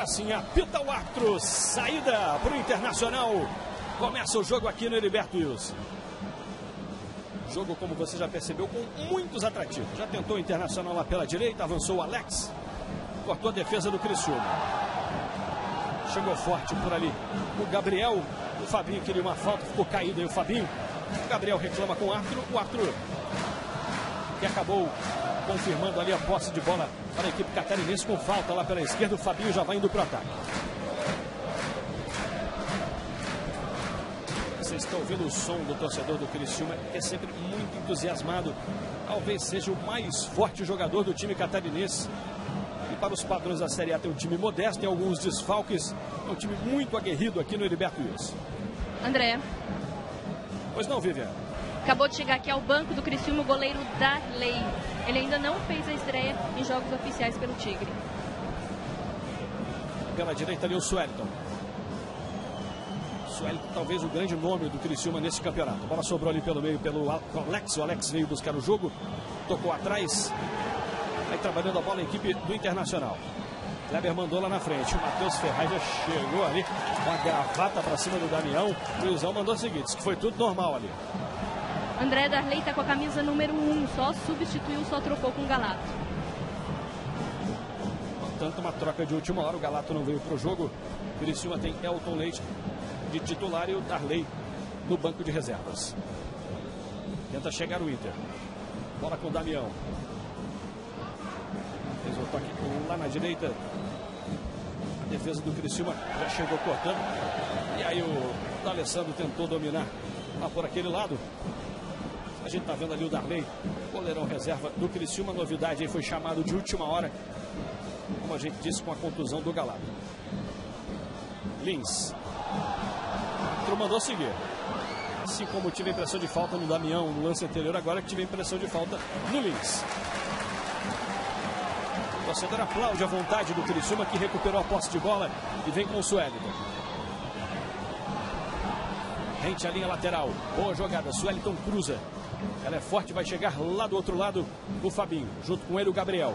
Agora sim, apita o árbitro. Saída para o Internacional. Começa o jogo aqui no Heriberto Wilson. Jogo, como você já percebeu, com muitos atrativos. Já tentou o Internacional lá pela direita, avançou o Alex. Cortou a defesa do Criciúma. Chegou forte por ali o Gabriel. O Fabinho queria uma falta, ficou caído aí o Fabinho. O Gabriel reclama com o árbitro. O árbitro que acabou confirmando ali a posse de bola para a equipe catarinense com falta lá pela esquerda. O Fabinho já vai indo para o ataque. Vocês estão ouvindo o som do torcedor do Criciúma, que é sempre muito entusiasmado. Talvez seja o mais forte jogador do time catarinense. E para os padrões da Série A tem um time modesto, tem alguns desfalques. É um time muito aguerrido aqui no Heriberto Wilson. André. Pois não, Viviane. Acabou de chegar aqui ao banco do Criciúma o goleiro Darley. Ele ainda não fez a estreia em jogos oficiais pelo Tigre. Pela direita ali o Suelton. Suelton talvez o grande nome do Criciúma nesse campeonato. A bola sobrou ali pelo meio pelo Alex. O Alex veio buscar o jogo. Tocou atrás. Aí trabalhando a bola a equipe do Internacional. Kleber mandou lá na frente. O Matheus Ferraz já chegou ali com a gravata para cima do Damião. O Luizão mandou o seguinte: que foi tudo normal ali. André Darley está com a camisa número 1, só substituiu, só trocou com o Galato. Portanto, uma troca de última hora, o Galato não veio para o jogo. Criciúma tem Elton Leite de titular e o Darley no banco de reservas. Tenta chegar o Inter. Bola com o Damião. Fez o toque lá na direita. A defesa do Criciúma já chegou cortando. E aí o D'Alessandro tentou dominar lá por aquele lado. Gente está vendo ali o Darley, goleirão reserva do Criciúma. Novidade aí foi chamado de última hora, como a gente disse, com a contusão do Galado. Lins. O mandou seguir. Assim como tive a impressão de falta no Damião no lance anterior, agora tive a impressão de falta no Lins. O torcedor aplaude a vontade do Criciúma que recuperou a posse de bola e vem com o Sueliton. Rente a linha lateral. Boa jogada. Sueliton cruza. Ela é forte, vai chegar lá do outro lado o Fabinho. Junto com ele o Gabriel.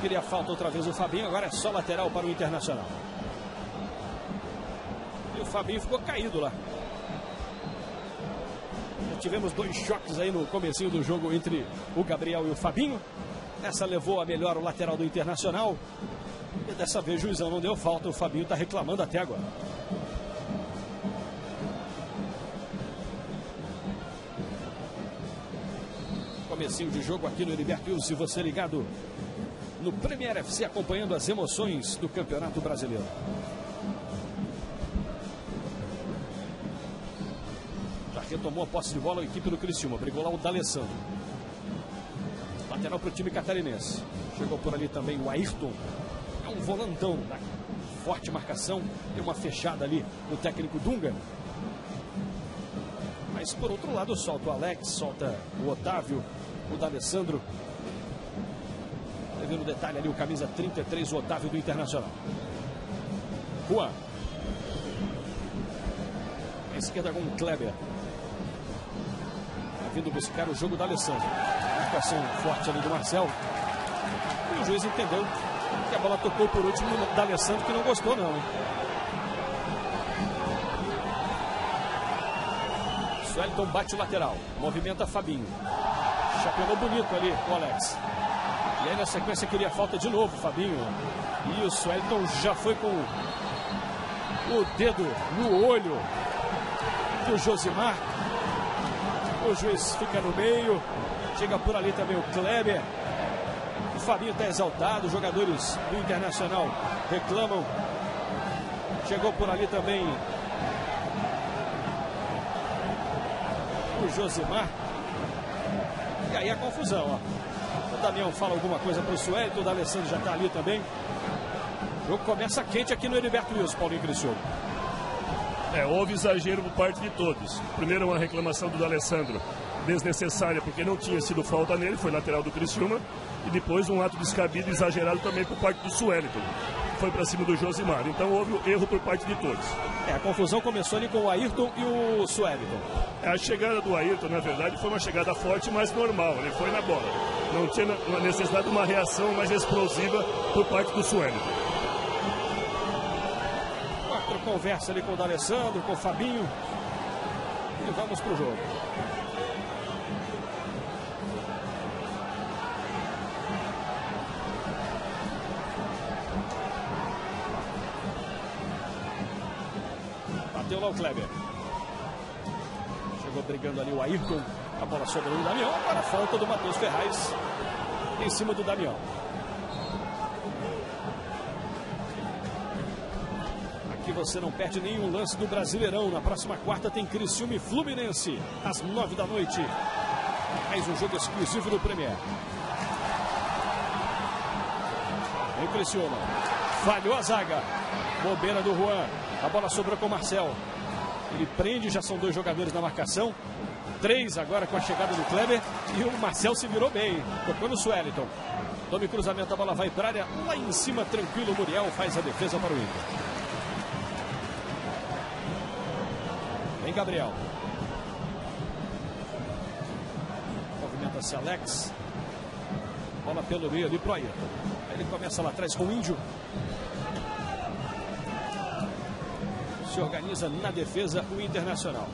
Queria falta outra vez o Fabinho, agora é só lateral para o Internacional. E o Fabinho ficou caído lá. Já tivemos dois choques aí no comecinho do jogo entre o Gabriel e o Fabinho. Essa levou a melhor o lateral do Internacional. E dessa vez o juizão não deu falta, o Fabinho está reclamando até agora. Comecinho de jogo aqui no Heriberto Wilson, você ligado no Premier FC acompanhando as emoções do Campeonato Brasileiro. Já retomou a posse de bola a equipe do Criciúma, brigou lá o D'Alessandro. Lateral para o time catarinense. Chegou por ali também o Ayrton. É um volantão, né? forte marcação, tem uma fechada ali no técnico Dunga. Mas por outro lado, solta o Alex, solta o Otávio, o D'Alessandro. Vendo o detalhe ali, o camisa 33, o Otávio do Internacional. Juan. A esquerda com o Kleber. Tá vindo buscar o jogo da Alessandro. Marcação forte ali do Marcel. E o juiz entendeu que a bola tocou por último da Alessandro, que não gostou não. Hein? Suelton bate o lateral. Movimenta Fabinho. Chapelou bonito ali o Alex. E aí na sequência queria falta de novo, Fabinho. E o Suelton já foi com o dedo no olho do Josimar. O juiz fica no meio. Chega por ali também o Kleber. O Fabinho está exaltado. Os jogadores do Internacional reclamam. Chegou por ali também o Josimar. E aí a confusão, ó. O Damião fala alguma coisa para o Suelton, o D'Alessandro já está ali também. O jogo começa quente aqui no Heriberto Wilson, Paulinho Criciúma. É, houve exagero por parte de todos. Primeiro uma reclamação do D'Alessandro desnecessária, porque não tinha sido falta nele, foi lateral do Criciúma, e depois um ato descabido exagerado também por parte do Sueliton. Foi para cima do Josimar. Então houve um erro por parte de todos. É, a confusão começou ali com o Ayrton e o Sueliton. É, a chegada do Ayrton, na verdade, foi uma chegada forte, mas normal. Ele foi na bola. Não tinha necessidade de uma reação mais explosiva por parte do Sueliton. Quatro conversa ali com o D'Alessandro, com o Fabinho. E vamos pro jogo. Ayrton. A bola sobrou no Damião. Agora falta do Matheus Ferraz em cima do Damião. Aqui você não perde nenhum lance do Brasileirão. Na próxima quarta tem Criciúma e Fluminense. Às nove da noite. Mais um jogo exclusivo do Premier. Vem Criciúma. Falhou a zaga. Bobeira do Juan. A bola sobrou com o Marcel. Ele prende, já são dois jogadores na marcação. Três agora com a chegada do Kleber. E o Marcel se virou bem. Tocou no Sueliton. Tome cruzamento, a bola vai para área. Lá em cima, tranquilo, o Muriel faz a defesa para o Inter. Vem Gabriel. Movimenta-se Alex. Bola pelo meio ali pro Ayrton. Aí ele começa lá atrás com o Índio. Se organiza na defesa o Internacional.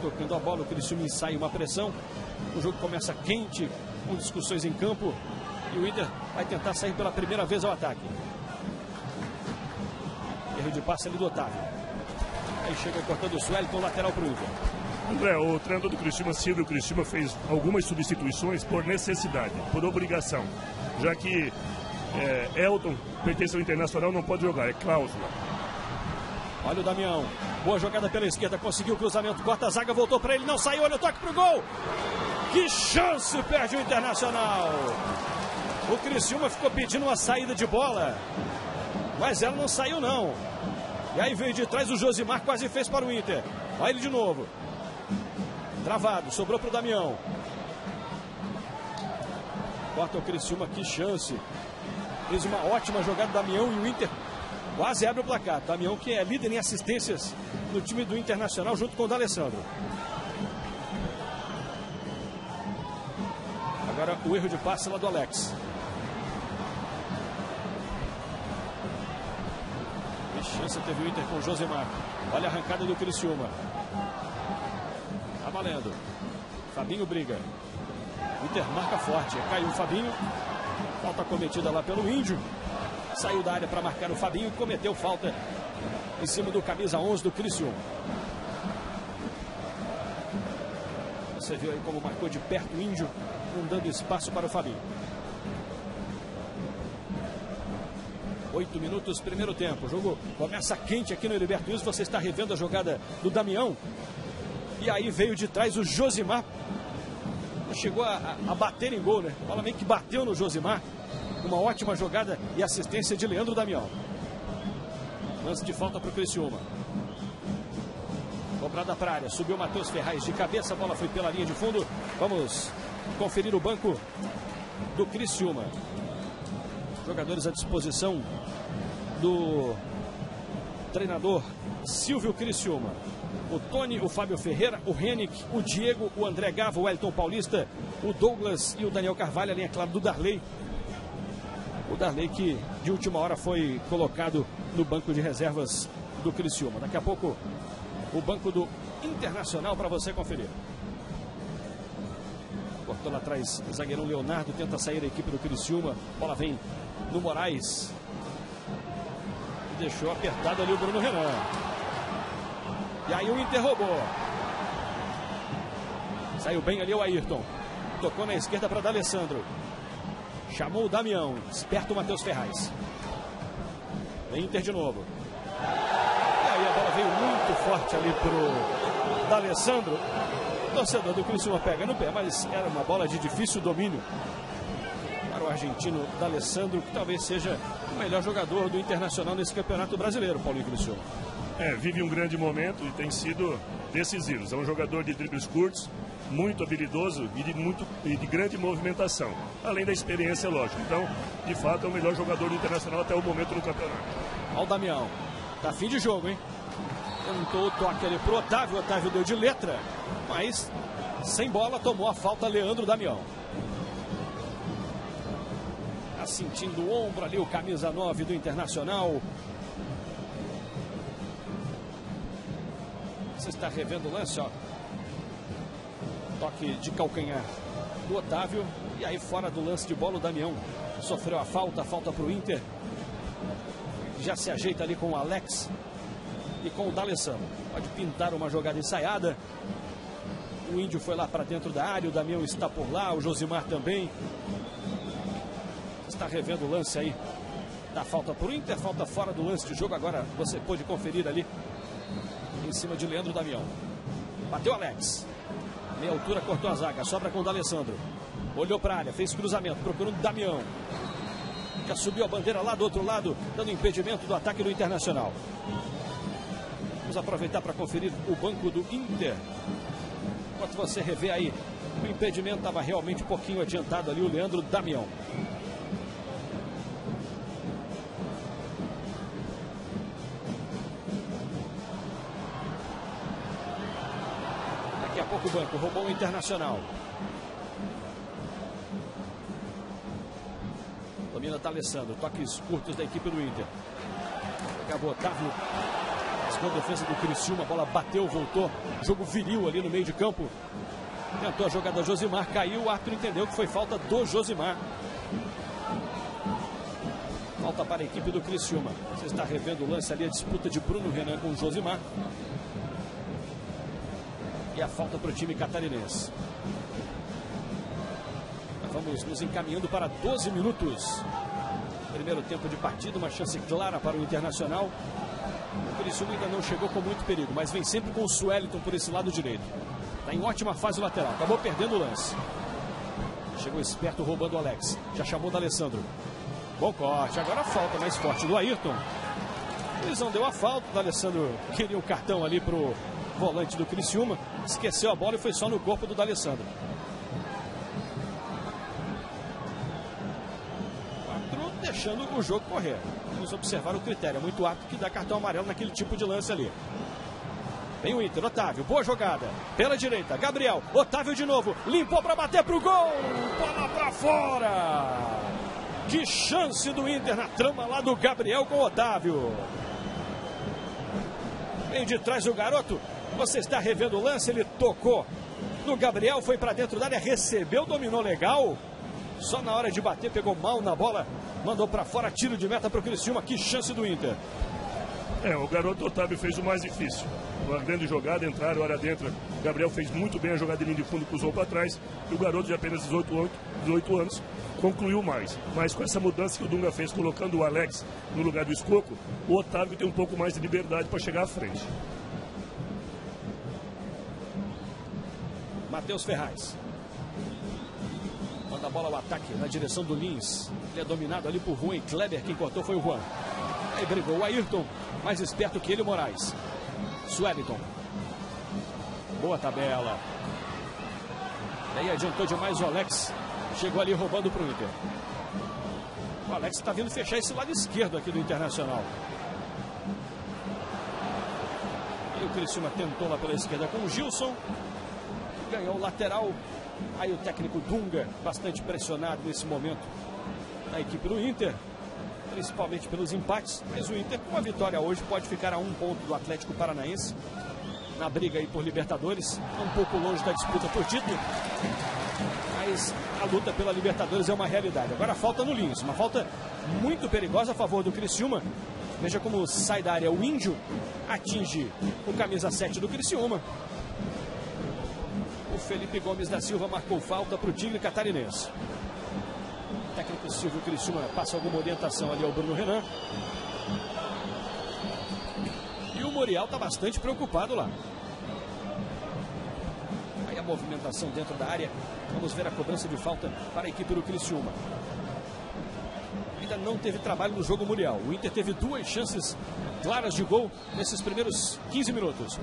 Tocando a bola, o Criciúma ensaia uma pressão. O jogo começa quente, com discussões em campo. E o Inter vai tentar sair pela primeira vez ao ataque. Erro de passe ali do Otávio. Aí chega cortando o Suelton, lateral para o Inter. André, o treinador do Criciúma, Silvio Criciúma, fez algumas substituições por necessidade, por obrigação. Já que é, Elton pertence ao Internacional, não pode jogar, é cláusula. Olha o Damião. Boa jogada pela esquerda, conseguiu o cruzamento, corta a zaga, voltou para ele, não saiu, olha o toque pro gol. Que chance perde o Internacional. O Criciúma ficou pedindo uma saída de bola, mas ela não saiu não. E aí veio de trás o Josimar, quase fez para o Inter. Olha ele de novo. Travado, sobrou para o Damião. Corta o Criciúma, que chance. Fez uma ótima jogada Damião e o Inter quase abre o placar. Damião que é líder em assistências no time do Internacional junto com o D'Alessandro. Agora o erro de passe lá do Alex. Que chance teve o Inter com o Josemar. Olha a arrancada do Criciúma. Tá valendo. Fabinho briga. Inter marca forte. Caiu o Fabinho. Falta cometida lá pelo Índio. Saiu da área para marcar o Fabinho e cometeu falta em cima do camisa 11 do Criciúma. Você viu aí como marcou de perto o Índio, não dando espaço para o Fabinho. Oito minutos, primeiro tempo. O jogo começa quente aqui no Heriberto Wilson. Você está revendo a jogada do Damião. E aí veio de trás o Josimar. Chegou a, a bater em gol, né? Fala meio que bateu no Josimar. Uma ótima jogada e assistência de Leandro Damião. Lance de falta para o Criciúma. Cobrada para a área. Subiu Matheus Ferraz de cabeça. A bola foi pela linha de fundo. Vamos conferir o banco do Criciúma. Jogadores à disposição do treinador Silvio Criciúma. O Tony, o Fábio Ferreira, o Henrique, o Diego, o André Gava, o Elton Paulista, o Douglas e o Daniel Carvalho, além, é claro, do Darley. O Darley que de última hora foi colocado no banco de reservas do Criciúma. Daqui a pouco o banco do Internacional para você conferir. Cortou lá atrás o zagueirão Leonardo, tenta sair a equipe do Criciúma. Bola vem no Moraes. Deixou apertado ali o Bruno Renan. E aí o Inter roubou. Saiu bem ali o Ayrton. Tocou na esquerda para D'Alessandro. Chamou o Damião. Esperto o Matheus Ferraz. Inter de novo. E aí a bola veio muito forte ali pro D'Alessandro. Torcedor do Criciúma pega no pé, mas era uma bola de difícil domínio para o argentino D'Alessandro, que talvez seja o melhor jogador do Internacional nesse Campeonato Brasileiro, Paulinho Criciúma. É, vive um grande momento e tem sido decisivo. É um jogador de dribles curtos, muito habilidoso e de, muito, e de grande movimentação, além da experiência, lógico. Então, de fato, é o melhor jogador do Internacional até o momento no campeonato. Olha o Damião. Tá fim de jogo, hein? Tentou o toque ali pro Otávio. Otávio deu de letra, mas sem bola tomou a falta Leandro Damião. Tá sentindo o ombro ali o camisa 9 do Internacional. Você está revendo o lance, ó. Toque de calcanhar do Otávio. E aí fora do lance de bola o Damião sofreu a falta, falta para o Inter. Já se ajeita ali com o Alex e com o D'Alessandro. Pode pintar uma jogada ensaiada. O Índio foi lá para dentro da área, o Damião está por lá, o Josimar também. Está revendo o lance aí da falta para o Inter, falta fora do lance de jogo. Agora você pode conferir ali em cima de Leandro Damião. Bateu Alex. Meia altura, cortou a zaga. Sobra com o D'Alessandro. Olhou para a área, fez cruzamento, procurando Damião. Já subiu a bandeira lá do outro lado, dando impedimento do ataque do Internacional. Vamos aproveitar para conferir o banco do Inter. Enquanto você revê aí, o impedimento estava realmente um pouquinho adiantado ali, o Leandro Damião. O banco roubou o Internacional. Domina D'Alessandro, toques curtos da equipe do Inter. Acabou Otávio com a defesa do Criciúma, a bola bateu, voltou. Jogo viril ali no meio de campo. Tentou a jogada Josimar, caiu, o árbitro entendeu que foi falta do Josimar. Falta para a equipe do Criciúma. Você está revendo o lance ali, a disputa de Bruno Renan com Josimar. E a falta para o time catarinense. Vamos nos encaminhando para 12 minutos. Primeiro tempo de partida, uma chance clara para o Internacional. O Criciúma ainda não chegou com muito perigo, mas vem sempre com o Sueliton por esse lado direito. Está em ótima fase lateral, acabou perdendo o lance. Chegou esperto roubando o Alex. Já chamou do Alessandro. Bom corte, agora a falta mais forte do Ayrton. Não deu a falta, o Alessandro queria o cartão ali pro volante do Criciúma. Esqueceu a bola e foi só no corpo do D'Alessandro. deixando o jogo correr. Vamos observar o critério. É muito apto que dá cartão amarelo naquele tipo de lance ali. Vem o Inter, Otávio, boa jogada. Pela direita, Gabriel, Otávio de novo, limpou para bater pro gol. Bola para fora. Que chance do Inter na trama lá do Gabriel com Otávio. Vem de trás o garoto. Você está revendo o lance, ele tocou no Gabriel, foi para dentro da área, recebeu, dominou legal. Só na hora de bater, pegou mal na bola, mandou para fora, tiro de meta para o Criciúma. Que chance do Inter. É, o garoto Otávio fez o mais difícil. Uma grande jogada, entraram, hora dentro. Gabriel fez muito bem a jogada de linha de fundo, cruzou para trás. E o garoto de apenas 18, 18 anos concluiu mais. Mas com essa mudança que o Dunga fez, colocando o Alex no lugar do Escoco, o Otávio tem um pouco mais de liberdade para chegar à frente. Matheus Ferraz. Manda a bola ao ataque na direção do Lins. Ele é dominado ali por Juan Kleber. Quem cortou foi o Juan. Aí brigou o Ayrton, mais esperto que ele, o Moraes. Sueliton. Boa tabela. E aí adiantou demais o Alex. Chegou ali roubando para o Inter. O Alex está vindo fechar esse lado esquerdo aqui do Internacional. E o Criciúma tentou lá pela esquerda com o Gilson. Ganhou o lateral Aí o técnico Dunga, bastante pressionado nesse momento da equipe do Inter, principalmente pelos empates. Mas o Inter, com a vitória hoje, pode ficar a um ponto do Atlético Paranaense na briga aí por Libertadores. Um pouco longe da disputa por título, mas a luta pela Libertadores é uma realidade. Agora falta no Lins, uma falta muito perigosa a favor do Criciúma. Veja como sai da área o Índio, atinge o camisa 7 do Criciúma Felipe Gomes da Silva marcou falta para o Tigre Catarinense. O técnico Silvio Criciúma passa alguma orientação ali ao Bruno Renan. E o Morial está bastante preocupado lá. Aí a movimentação dentro da área. Vamos ver a cobrança de falta para a equipe do Criciúma. Ainda não teve trabalho no jogo Muriel. O Inter teve duas chances claras de gol nesses primeiros 15 minutos.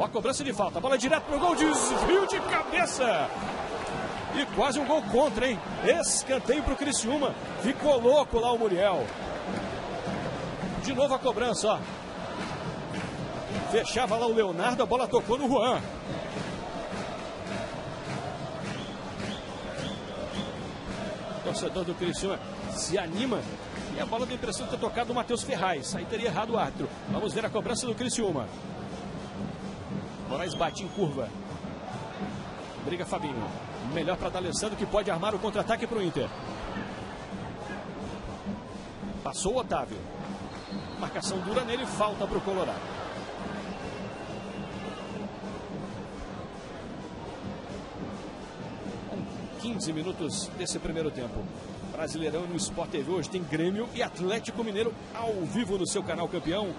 Ó a cobrança de falta, bola direto pro gol, desvio de cabeça. E quase um gol contra, hein? Escanteio pro Criciúma. Ficou louco lá o Muriel. De novo a cobrança, ó. Fechava lá o Leonardo, a bola tocou no Juan. Torcedor do Criciúma se anima e a bola tem impressão de ter tocado o Matheus Ferraz. Aí teria errado o árbitro. Vamos ver a cobrança do Criciúma. Moraes bate em curva. Briga Fabinho. Melhor para D'Alessandro que pode armar o contra-ataque para o Inter. Passou o Otávio. Marcação dura nele, falta para o Colorado. Com 15 minutos desse primeiro tempo. Brasileirão no Sport TV hoje tem Grêmio e Atlético Mineiro ao vivo no seu canal campeão.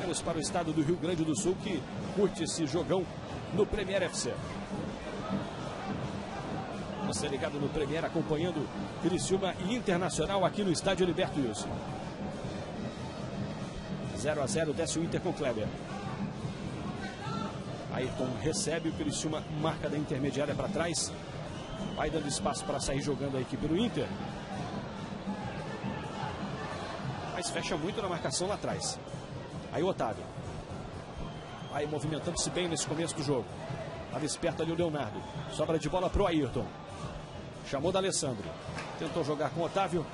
Vamos para o estado do Rio Grande do Sul que curte esse jogão no Premier FC. Você ligado no Premier acompanhando Criciúma e Internacional aqui no estádio Liberto Wilson. 0 a 0 desce o Inter com Kleber. Ayrton recebe o Criciúma, marca da intermediária para trás. Vai dando espaço para sair jogando a equipe do Inter. Mas fecha muito na marcação lá atrás. Aí o Otávio. Vai movimentando-se bem nesse começo do jogo. Estava esperto ali o Leonardo. Sobra de bola para o Ayrton. Chamou da Alessandro. Tentou jogar com o Otávio.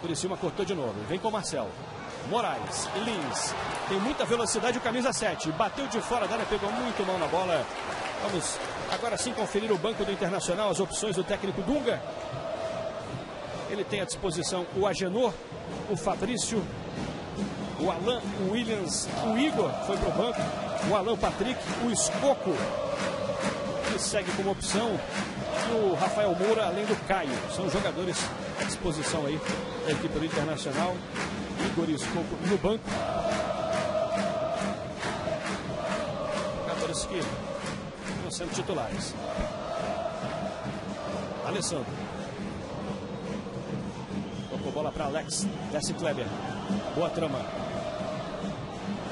Curiciúma cortou de novo. Vem com o Marcelo. Moraes, Lins. Tem muita velocidade o camisa 7. Bateu de fora da área, pegou muito mal na bola. Vamos agora sim conferir o banco do Internacional, as opções do técnico Dunga. Ele tem à disposição o Agenor, o Fabrício, o Alan, Williams, o Igor foi para o banco, o Alan Patrick, o Escoco, que segue como opção, e o Rafael Moura, além do Caio. São jogadores à disposição aí da equipe do Internacional. Igor e Escoco no banco. Jogadores que estão sendo titulares. Alessandro. Tocou bola para Alex. Desce Kleber. Boa trama.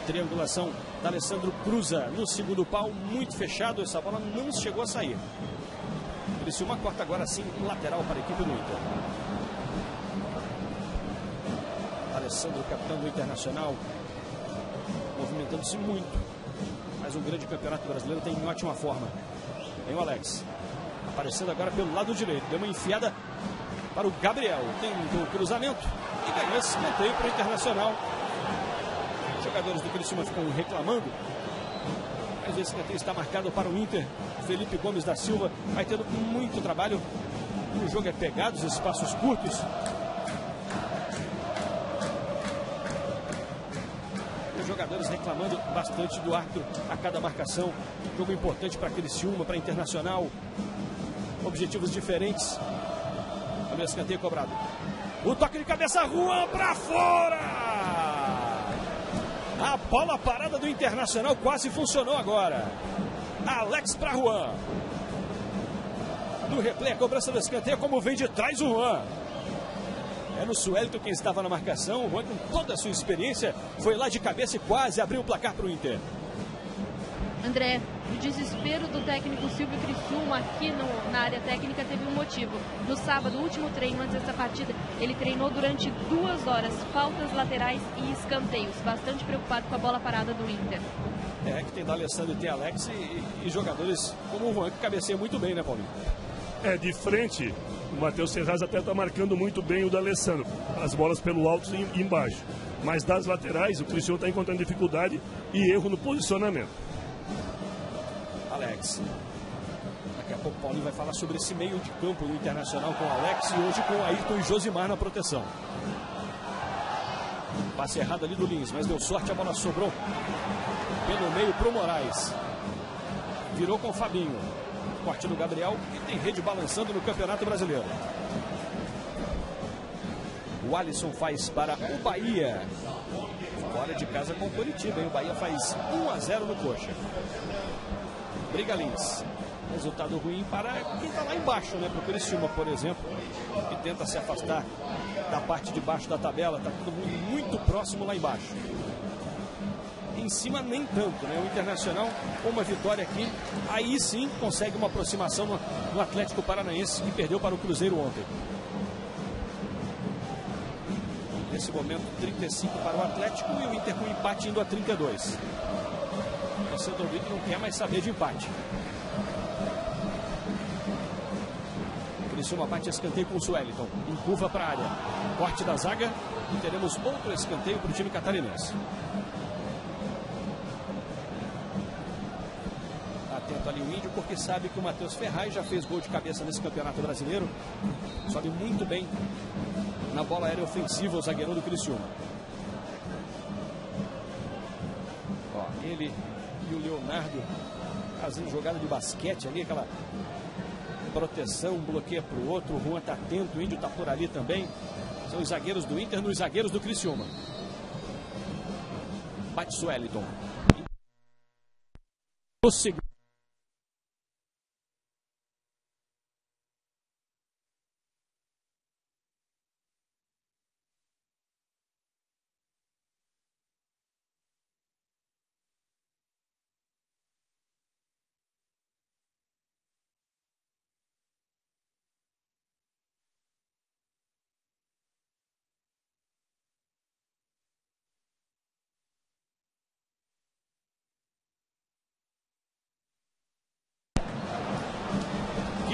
Triangulação da Alessandro Cruza no segundo pau, muito fechado. Essa bola não chegou a sair. Criciúma corta agora sim lateral para a equipe do Inter. Alessandro, capitão do Internacional, movimentando-se muito. Mas um grande campeonato brasileiro tem em ótima forma. Vem o Alex. Aparecendo agora pelo lado direito. Deu uma enfiada para o Gabriel. Tem o cruzamento e ganhou esse escanteio para o Internacional. Jogadores do Criciúma ficam reclamando. Mas esse escanteio está marcado para o Inter. Felipe Gomes da Silva vai tendo muito trabalho. O jogo é pegado, os espaços curtos. Os jogadores reclamando bastante do árbitro a cada marcação. Jogo importante para Criciúma, para Internacional. Objetivos diferentes. Olha o escanteio cobrado. O toque de cabeça, Juan para fora! A bola parada do Internacional quase funcionou agora. Alex para Juan. No replay, a cobrança do escanteio, como vem de trás o Juan. É no Suelito quem estava na marcação. O Juan, com toda a sua experiência, foi lá de cabeça e quase abriu o placar para o Inter. André, o desespero do técnico Silvio Criciúma aqui no, na área técnica teve um motivo. No sábado, último treino antes dessa partida, ele treinou durante duas horas, faltas laterais e escanteios. Bastante preocupado com a bola parada do Inter. É, que tem D'Alessandro e tem Alex e, e, jogadores como o Juan, que cabeceia muito bem, né, Paulinho? É, de frente, o Matheus Serraz até está marcando muito bem o D'Alessandro. As bolas pelo alto e embaixo. Mas das laterais, o Cristiano está encontrando dificuldade e erro no posicionamento. Alex. Daqui a pouco o Paulinho vai falar sobre esse meio de campo do Internacional com o Alex e hoje com o Ayrton e Josimar na proteção. Passe errado ali do Lins, mas deu sorte, a bola sobrou pelo meio para o Moraes. Virou com o Fabinho. Corte do Gabriel e tem rede balançando no Campeonato Brasileiro. O Alisson faz para o Bahia. Fora de casa com o Curitiba, hein? O Bahia faz 1 a 0 no coxa. Briga Lins. Resultado ruim para quem está lá embaixo, né? Para o Criciúma, por exemplo, que tenta se afastar da parte de baixo da tabela. Está todo mundo muito próximo lá embaixo. Em cima nem tanto, né? O Internacional, com uma vitória aqui, aí sim consegue uma aproximação no, no Atlético Paranaense, que perdeu para o Cruzeiro ontem. Nesse momento, 35 para o Atlético e o Inter com empate indo a 32. Torcedor do Inter não quer mais saber de empate. Criciúma bate escanteio com o Sueliton. Empurra para a área. Corte da zaga e teremos outro escanteio para o time catarinense. Atento ali o Índio, porque sabe que o Matheus Ferraz já fez gol de cabeça nesse campeonato brasileiro. Sobe muito bem na bola aérea ofensiva o zagueirão do Criciúma. Ó, ele o Leonardo fazendo jogada de basquete ali, aquela proteção, um bloqueia para o outro. O Juan está atento, o Índio está por ali também. São os zagueiros do Inter nos zagueiros do Criciúma. Bate Sueliton. O segundo.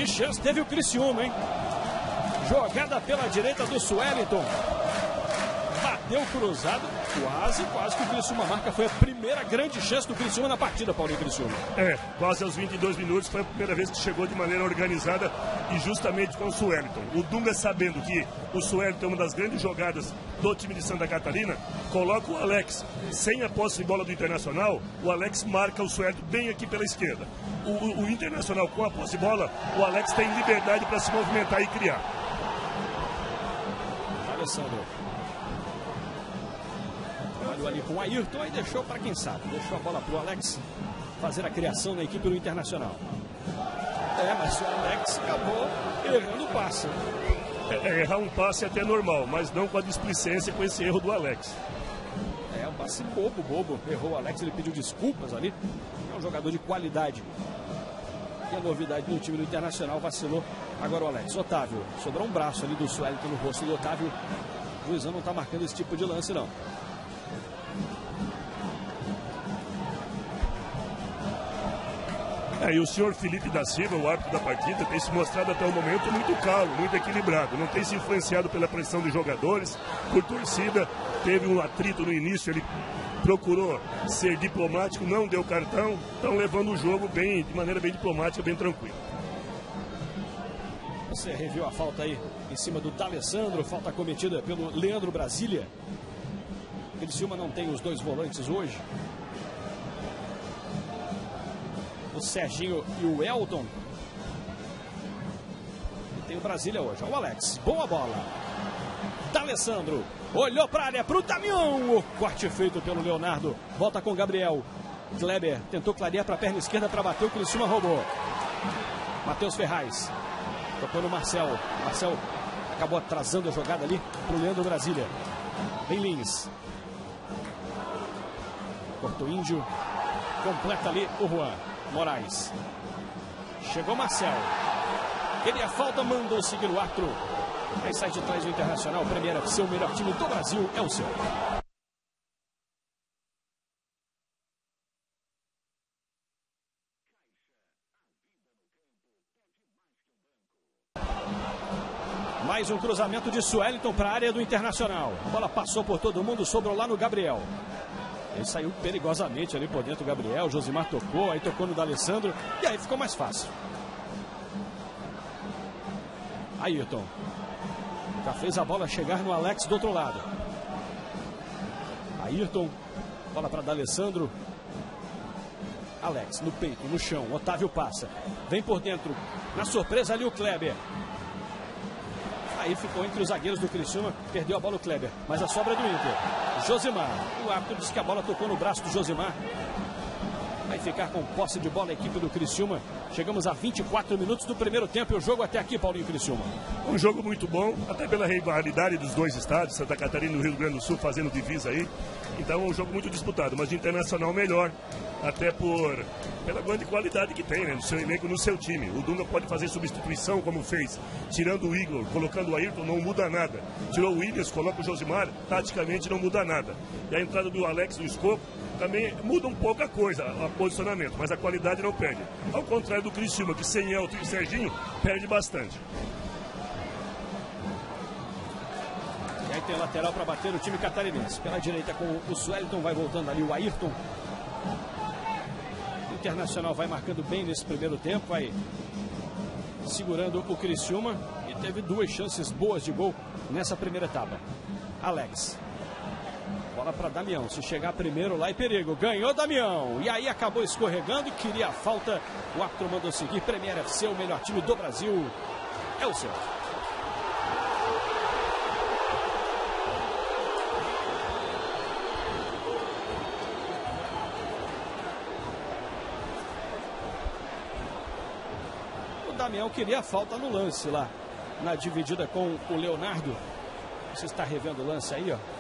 Chance teve o Criciúma, hein? Jogada pela direita do Sueliton. Bateu cruzado. Quase, quase que o Criciúma marca. Foi a primeira grande chance do Criciúma na partida, Paulinho Criciúma. É, quase aos 22 minutos foi a primeira vez que chegou de maneira organizada e justamente com o Sueliton. O Dunga sabendo que o Sueliton é uma das grandes jogadas do time de Santa Catarina, coloca o Alex sem a posse de bola do Internacional, o Alex marca o Sueliton bem aqui pela esquerda. O, o, o Internacional com a posse de bola, o Alex tem liberdade para se movimentar e criar. Alessandro. Trabalhou ali com o Ayrton e deixou para quem sabe. Deixou a bola para o Alex fazer a criação na equipe do Internacional. É, mas o Alex acabou errando o passe. É, é, errar um passe é até normal, mas não com a displicência com esse erro do Alex. É, um passe bobo, bobo. Errou o Alex, ele pediu desculpas ali. É um jogador de qualidade. E a novidade no time do Internacional vacilou. Agora o Alex. Otávio. Sobrou um braço ali do Suelito no rosto do Otávio. O Luizão não está marcando esse tipo de lance, não. É, e o senhor Felipe da Silva, o árbitro da partida, tem se mostrado até o momento muito calmo, muito equilibrado. Não tem se influenciado pela pressão dos jogadores, por torcida. Teve um atrito no início, ele procurou ser diplomático, não deu cartão, estão levando o jogo bem, de maneira bem diplomática, bem tranquila. Você reviu a falta aí em cima do D'Alessandro, falta cometida pelo Leandro Brasília. Criciúma não tem os dois volantes hoje. O Serginho e o Elton. E tem o Brasília hoje. Olha o Alex. Boa bola. D'Alessandro. Olhou para a área para o Damião. O corte feito pelo Leonardo. Volta com Gabriel. Kleber tentou clarear para a perna esquerda para bater. O Criciúma roubou. Matheus Ferraz. Tocou no Marcel. Marcel acabou atrasando a jogada ali para o Leandro Brasília. Vem Lins. Cortou Índio. Completa ali o Juan. Moraes. Chegou Marcel. Queria falta, mandou seguir o árbitro. Aí sai de trás do Internacional. FC, o melhor time do Brasil é o seu. Mais um cruzamento de Sueliton para a área do Internacional. A bola passou por todo mundo, sobrou lá no Gabriel. Ele saiu perigosamente ali por dentro, o Gabriel. Josimar tocou, aí tocou no D'Alessandro. E aí ficou mais fácil. Ayrton. Já fez a bola chegar no Alex do outro lado. Ayrton. Bola para D'Alessandro. Alex no peito, no chão. Otávio passa. Vem por dentro. Na surpresa ali o Kleber. Aí ficou entre os zagueiros do Criciúma, perdeu a bola o Kleber, mas a sobra é do Inter. Josimar, o árbitro disse que a bola tocou no braço do Josimar. Vai ficar com posse de bola a equipe do Criciúma. Chegamos a 24 minutos do primeiro tempo e o jogo até aqui, Paulinho Criciúma. Um jogo muito bom, até pela rivalidade dos dois estados, Santa Catarina e Rio Grande do Sul fazendo divisa aí. Então é um jogo muito disputado, mas de internacional melhor, até por pela grande qualidade que tem né, no seu elenco, no seu time. O Dunga pode fazer substituição como fez, tirando o Igor, colocando o Ayrton, não muda nada. Tirou o Williams, coloca o Josimar, taticamente não muda nada. E a entrada do Alex no escopo também muda um pouco a coisa, o posicionamento, mas a qualidade não perde. Ao contrário do Criciúma, que sem Elton e Serginho, perde bastante. E aí tem lateral para bater o time catarinense. Pela direita com o Suelton, vai voltando ali o Ayrton. O Internacional vai marcando bem nesse primeiro tempo, vai segurando o Criciúma e teve duas chances boas de gol nessa primeira etapa. Alex Bola para Damião. Se chegar primeiro lá é perigo. Ganhou Damião. E aí acabou escorregando queria a falta. O árbitro mandou seguir. Premier FC, o melhor time do Brasil. É o seu. O Damião queria a falta no lance lá. Na dividida com o Leonardo. Você está revendo o lance aí, ó.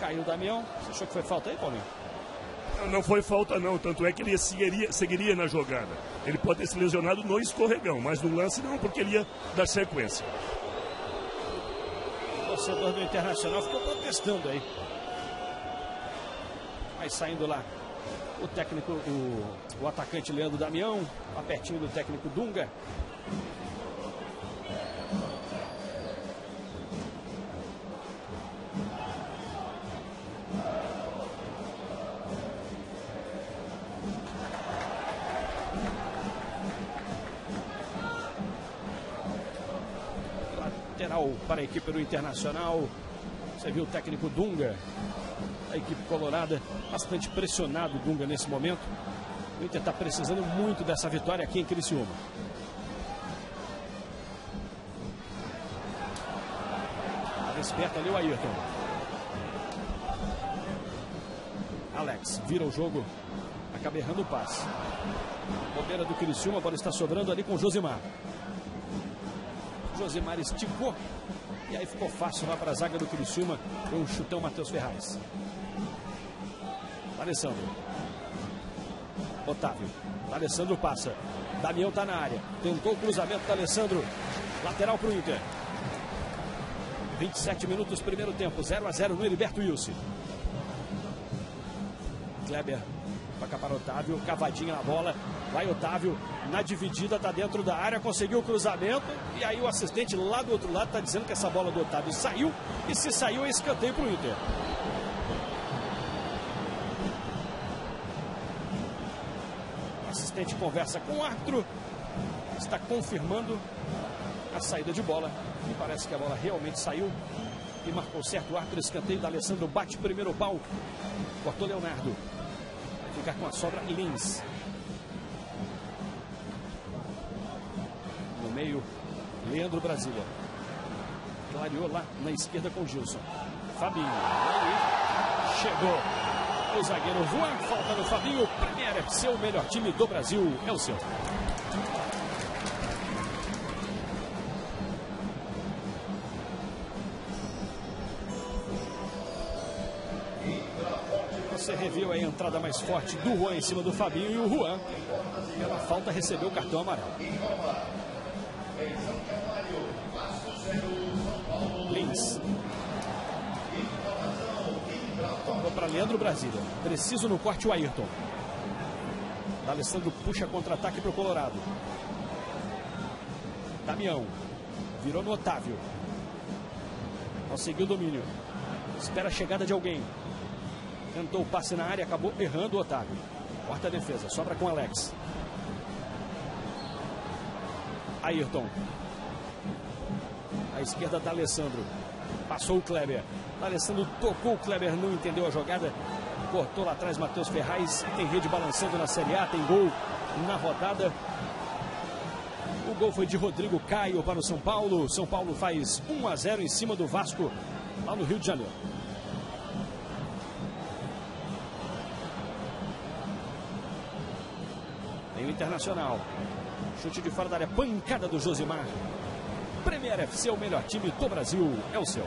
Caiu o Damião. Você achou que foi falta aí, Paulinho? Não foi falta não, tanto é que ele seguiria, seguiria na jogada. Ele pode ter se lesionado no escorregão, mas no lance não, porque ele ia dar sequência. O torcedor do Internacional ficou protestando aí. Vai saindo lá o técnico, o, o atacante Leandro Damião, lá pertinho do técnico Dunga. Para a equipe do Internacional. Você viu o técnico Dunga, a equipe colorada, bastante pressionado Dunga nesse momento. O Inter está precisando muito dessa vitória aqui em Criciúma. Desperta ali o Ayrton. Alex vira o jogo, acaba errando o passe. Bobeira do Criciúma, a bola está sobrando ali com o Josimar. Josimar esticou. E aí ficou fácil lá para a zaga do Criciúma. Deu um chutão Matheus Ferraz. Alessandro. Otávio. Alessandro passa. Damião está na área. Tentou o cruzamento da Alessandro. Lateral para o Inter. 27 minutos, primeiro tempo. 0 a 0 no Heriberto Wilson. Kleber Toca para Otávio, cavadinha na bola. Vai Otávio na dividida, tá dentro da área, conseguiu o cruzamento. E aí o assistente lá do outro lado está dizendo que essa bola do Otávio saiu. E se saiu, é escanteio para o Inter. O assistente conversa com o árbitro. Está confirmando a saída de bola. E parece que a bola realmente saiu. E marcou certo o árbitro. Escanteio da Alessandro bate primeiro pau. Cortou Leonardo ficar com a sobra Lins. Meio, Leandro Brasília. Clareou lá na esquerda com Gilson. Fabinho. Chegou o zagueiro Juan. Falta no Fabinho. Premier FC, o melhor time do Brasil. É o seu. Você reviu a entrada mais forte do Juan em cima do Fabinho e o Juan, pela falta, recebeu o cartão amarelo. Leandro Brasília. Preciso no corte o Ayrton. Alessandro puxa contra-ataque para o Colorado. Damião. Virou no Otávio. Conseguiu o domínio. Espera a chegada de alguém. Tentou o passe na área, acabou errando o Otávio. Quarta defesa, sobra com Alex. Ayrton. À esquerda da Alessandro. Passou o Kleber. Alessandro tocou, o Kleber não entendeu a jogada. Cortou lá atrás Matheus Ferraz. Tem rede balançando na Série A. Tem gol na rodada. O gol foi de Rodrigo Caio para o São Paulo. São Paulo faz 1 a 0 em cima do Vasco lá no Rio de Janeiro. Tem o Internacional. Chute de fora da área, pancada do Josimar. Premier FC, o melhor time do Brasil, é o seu.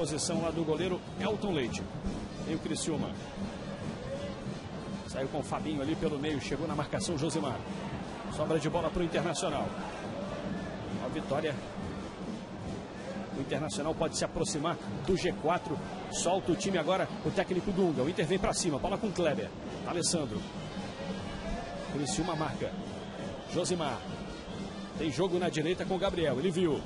Reposição lá do goleiro Elton Leite. E o Criciúma. Saiu com o Fabinho ali pelo meio, chegou na marcação Josimar. Sobra de bola para o Internacional. A vitória. O Internacional pode se aproximar do G4. Solta o time agora, o técnico Dunga. O Inter vem para cima, bola com Kleber. Alessandro. Criciúma marca. Josimar. Tem jogo na direita com o Gabriel. Ele viu.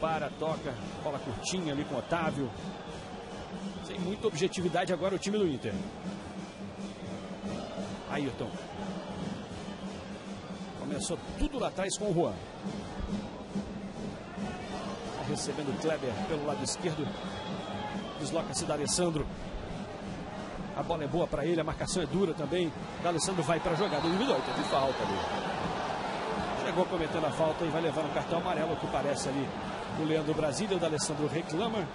Para, toca, bola curtinha ali com Otávio. Sem muita objetividade agora o time do Inter. Ayrton. Começou tudo lá atrás com o Juan. Tá recebendo o Kleber pelo lado esquerdo. Desloca-se da Alessandro. A bola é boa para ele, a marcação é dura também. O Alessandro vai para a jogada individual. Teve falta ali. Chegou cometendo a falta e vai levar um cartão amarelo que parece ali. O Leandro Brasília, o Alessandro reclama.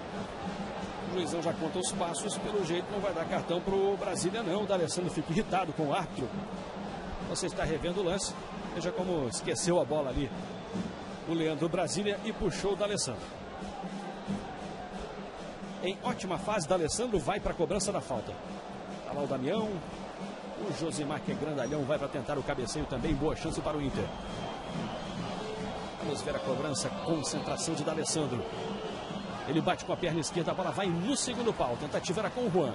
O juizão já conta os passos, pelo jeito não vai dar cartão para o Brasília não. O D'Alessandro fica irritado com o árbitro. Você está revendo o lance. Veja como esqueceu a bola ali. O Leandro Brasília e puxou o D'Alessandro. Em ótima fase, D'Alessandro vai para a cobrança da falta. Está lá o Damião. O Josimar, que é grandalhão, vai para tentar o cabeceio também. Boa chance para o Inter. Vamos ver a cobrança, concentração de D'Alessandro. Ele bate com a perna esquerda, a bola vai no segundo pau. Tentativa era com o Juan.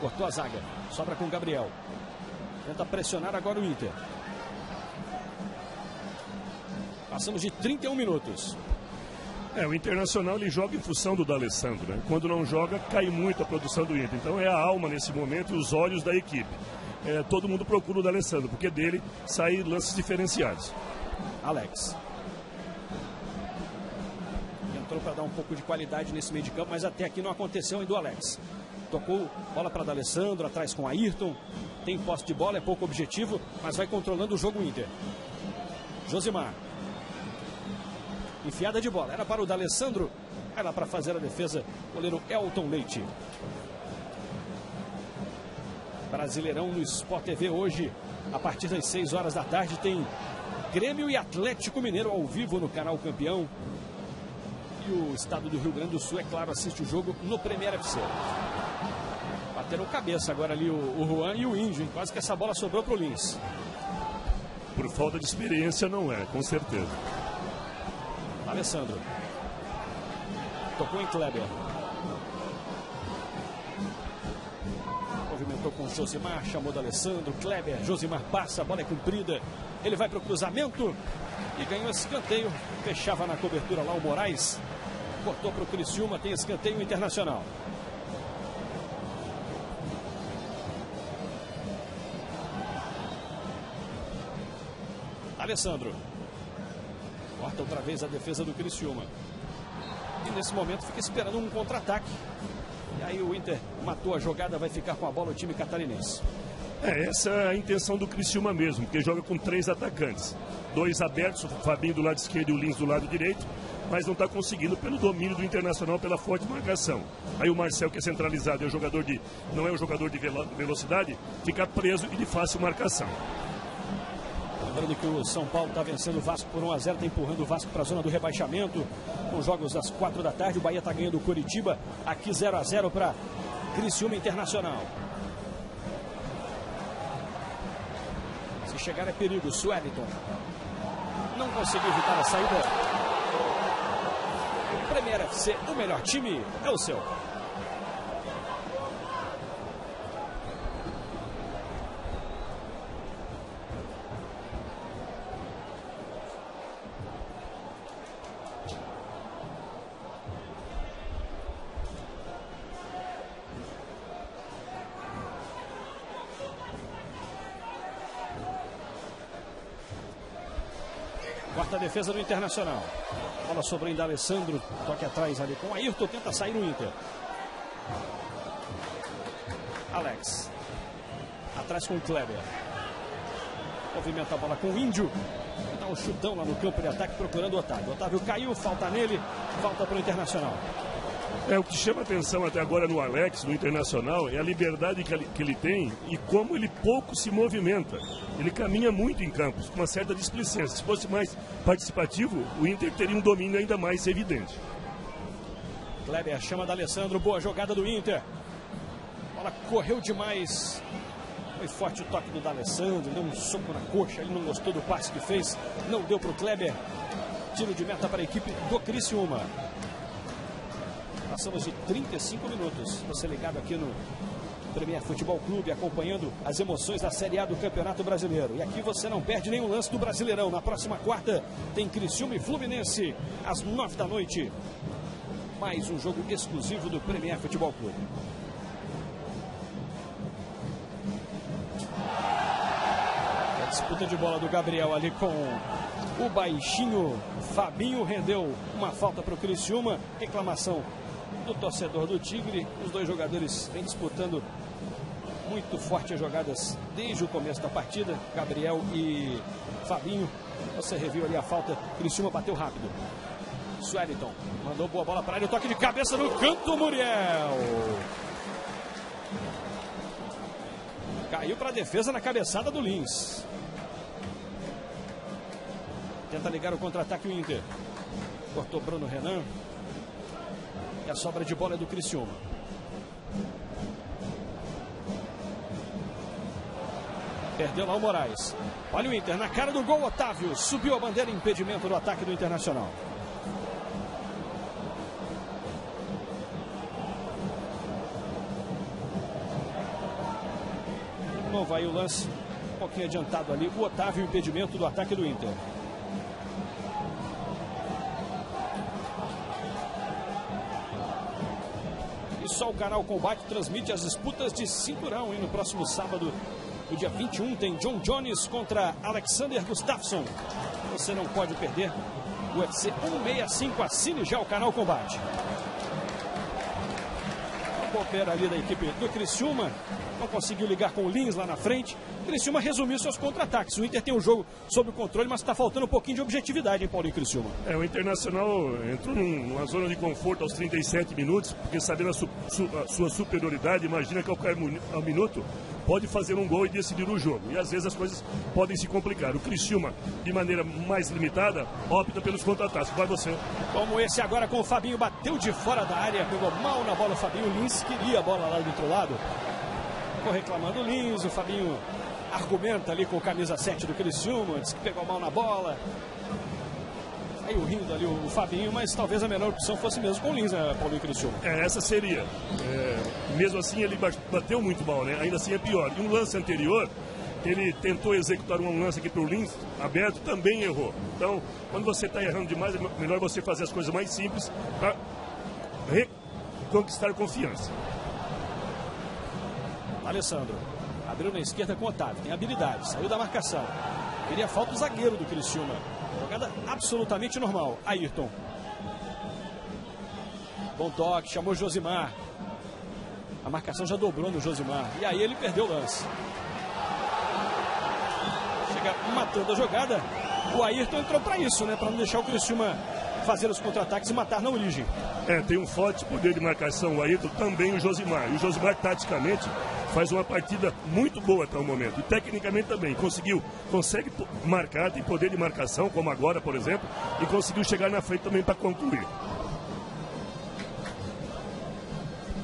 Cortou a zaga, sobra com o Gabriel. Tenta pressionar agora o Inter. Passamos de 31 minutos. É, o Internacional ele joga em função do D'Alessandro, né? Quando não joga, cai muito a produção do Inter. Então é a alma nesse momento e os olhos da equipe. É, todo mundo procura o D'Alessandro, porque dele saem lances diferenciados. Alex. Para dar um pouco de qualidade nesse meio de campo, mas até aqui não aconteceu ainda o Alex. Tocou bola para D'Alessandro, atrás com Ayrton. Tem posse de bola, é pouco objetivo, mas vai controlando o jogo Inter. Josimar. Enfiada de bola. Era para o D'Alessandro. Era para fazer a defesa. Goleiro Elton Leite. Brasileirão no Sport TV hoje. A partir das 6 horas da tarde tem Grêmio e Atlético Mineiro ao vivo no canal Campeão. E o estado do Rio Grande do Sul, é claro, assiste o jogo no Premier FC. Bateram cabeça agora ali o, o Juan e o Índio, hein? Quase que essa bola sobrou para o Lins. Por falta de experiência, não é, com certeza. Alessandro. Tocou em Kleber. Movimentou com Josimar, chamou do Alessandro. Kleber, Josimar passa, a bola é cumprida. Ele vai para o cruzamento e ganhou escanteio. Fechava na cobertura lá o Moraes. Cortou para o Criciúma, tem escanteio internacional. Alessandro. Corta outra vez a defesa do Criciúma. E nesse momento fica esperando um contra-ataque. E aí o Inter matou a jogada, vai ficar com a bola o time catarinense. É, essa é a intenção do Criciúma mesmo, porque joga com três atacantes. Dois abertos, o Fabinho do lado esquerdo e o Lins do lado direito, mas não está conseguindo pelo domínio do Internacional, pela forte marcação. Aí o Marcel, que é centralizado, é um jogador de, não é um jogador de velocidade, fica preso e de fácil marcação. Lembrando que o São Paulo está vencendo o Vasco por 1 a 0 está empurrando o Vasco para a zona do rebaixamento. Com jogos das 4 da tarde, o Bahia está ganhando o Curitiba. Aqui 0 a 0 para Criciúma Internacional. Se chegar é perigo. Sueliton não conseguiu evitar a saída. Premier FC, o melhor time é o seu. Quarta defesa do Internacional. Bola sobrou em Alessandro. Toque atrás ali com o Ayrton. Tenta sair no Inter. Alex. Atrás com o Kleber. Movimenta a bola com o Índio. Dá um chutão lá no campo de ataque procurando o Otávio. Otávio caiu, falta nele. Falta para o Internacional. É, o que chama atenção até agora no Alex, no Internacional, é a liberdade que ele, que ele tem e como ele pouco se movimenta. Ele caminha muito em campos, com uma certa displicência. Se fosse mais participativo, o Inter teria um domínio ainda mais evidente. Kleber chama da Alessandro, boa jogada do Inter. Bola correu demais. Foi forte o toque do D'Alessandro, deu um soco na coxa, ele não gostou do passe que fez, não deu para o Kleber. Tiro de meta para a equipe do Criciúma. Passamos de 35 minutos. Você ligado aqui no Premier Futebol Clube, acompanhando as emoções da Série A do Campeonato Brasileiro. E aqui você não perde nenhum lance do Brasileirão. Na próxima quarta tem Criciúma e Fluminense, às nove da noite. Mais um jogo exclusivo do Premier Futebol Clube. A disputa de bola do Gabriel ali com o baixinho Fabinho rendeu uma falta para o Criciúma. Reclamação do torcedor do Tigre. Os dois jogadores vêm disputando muito forte as jogadas desde o começo da partida. Gabriel e Fabinho. Você reviu ali a falta. Criciúma bateu rápido. Swellington mandou boa bola para ele. Toque de cabeça no canto, Muriel. Caiu para a defesa na cabeçada do Lins. Tenta ligar o contra-ataque o Inter. Cortou Bruno Renan. E a sobra de bola é do Criciúma. Perdeu lá o Moraes. Olha o Inter na cara do gol, Otávio. Subiu a bandeira, impedimento do ataque do Internacional. Não vai o lance. Um pouquinho adiantado ali. O Otávio, impedimento do ataque do Inter. Só o canal Combate transmite as disputas de cinturão. E no próximo sábado, no dia 21, tem John Jones contra Alexander Gustafsson. Você não pode perder. O UFC 165. Assine já o canal Combate. A coopera ali da equipe do Criciúma. Conseguiu ligar com o Lins lá na frente. Criciúma resumiu seus contra-ataques. O Inter tem o um jogo sob controle, mas está faltando um pouquinho de objetividade em Paulinho Criciúma. É, o Internacional entrou numa zona de conforto aos 37 minutos, porque sabendo a, su, su, a sua superioridade, imagina que ao cair ao minuto pode fazer um gol e decidir o jogo. E às vezes as coisas podem se complicar. O Criciúma, de maneira mais limitada, opta pelos contra-ataques. Vai você. Como esse agora com o Fabinho, bateu de fora da área, pegou mal na bola o Fabinho. Lins queria a bola lá do outro lado. Ficou reclamando o Lins, o Fabinho argumenta ali com o camisa 7 do Criciúma, diz que pegou mal na bola. Aí o rindo ali o Fabinho, mas talvez a melhor opção fosse mesmo com o Lins, né, Paulinho Criciúma? É, essa seria. É, mesmo assim ele bateu muito mal, né? Ainda assim é pior. E um lance anterior, ele tentou executar um lance aqui para o Lins, aberto, também errou. Então, quando você está errando demais, é melhor você fazer as coisas mais simples para reconquistar confiança. Alessandro. Abriu na esquerda com Otávio. Tem habilidade. Saiu da marcação. Queria falta o zagueiro do Criciúma. Jogada absolutamente normal. Ayrton. Bom toque. Chamou Josimar. A marcação já dobrou no Josimar. E aí ele perdeu o lance. Chega matando a jogada. O Ayrton entrou para isso, né? Para não deixar o Criciúma fazer os contra-ataques e matar na origem. É, tem um forte poder de marcação o Ayrton, também o Josimar. E o Josimar, taticamente, faz uma partida muito boa até o momento. E tecnicamente também. Conseguiu, consegue marcar, tem poder de marcação, como agora, por exemplo, e conseguiu chegar na frente também para concluir.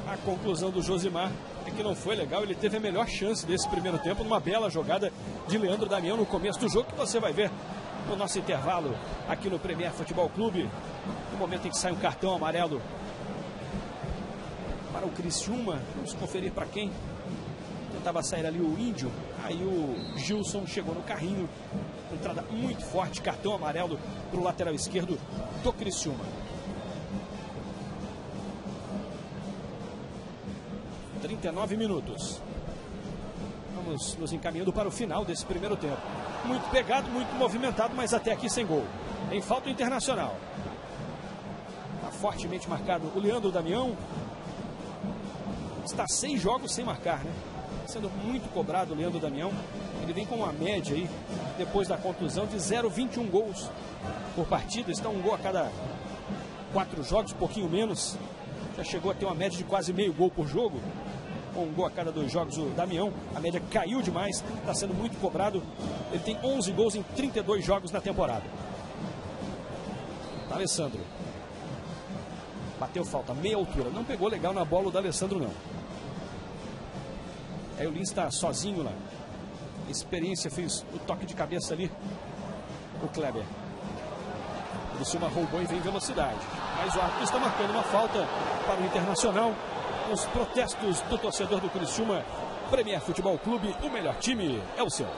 A conclusão do Josimar é que não foi legal. Ele teve a melhor chance desse primeiro tempo numa bela jogada de Leandro Damião no começo do jogo, que você vai ver no nosso intervalo aqui no Premier Futebol Clube. No momento em que sai um cartão amarelo para o Criciúma. Vamos conferir para quem. Tentava sair ali o Índio. Aí o Gilson chegou no carrinho. Entrada muito forte, cartão amarelo para o lateral esquerdo do Criciúma. Trinta e nove minutos. Vamos nos encaminhando para o final desse primeiro tempo. Muito pegado, muito movimentado, mas até aqui sem gol. Em falta internacional. fortemente marcado o Leandro Damião. Está seis jogos sem marcar, né? Sendo muito cobrado o Leandro Damião. Ele vem com uma média aí, depois da contusão, de 0,21 gols por partida. Está um gol a cada quatro jogos, pouquinho menos. Já chegou a ter uma média de quase meio gol por jogo. Um gol a cada dois jogos o Damião. A média caiu demais, está sendo muito cobrado. Ele tem 11 gols em 32 jogos na temporada. Alessandro. Bateu falta, meia altura. Não pegou legal na bola o Alessandro, não. Aí o Lins está sozinho lá. Experiência fez o toque de cabeça ali. O Kleber. O Silva roubou e vem em velocidade. Mas o árbitro está marcando uma falta para o Internacional. Os protestos do torcedor do Criciúma. Premier Futebol Clube, o melhor time é o seu.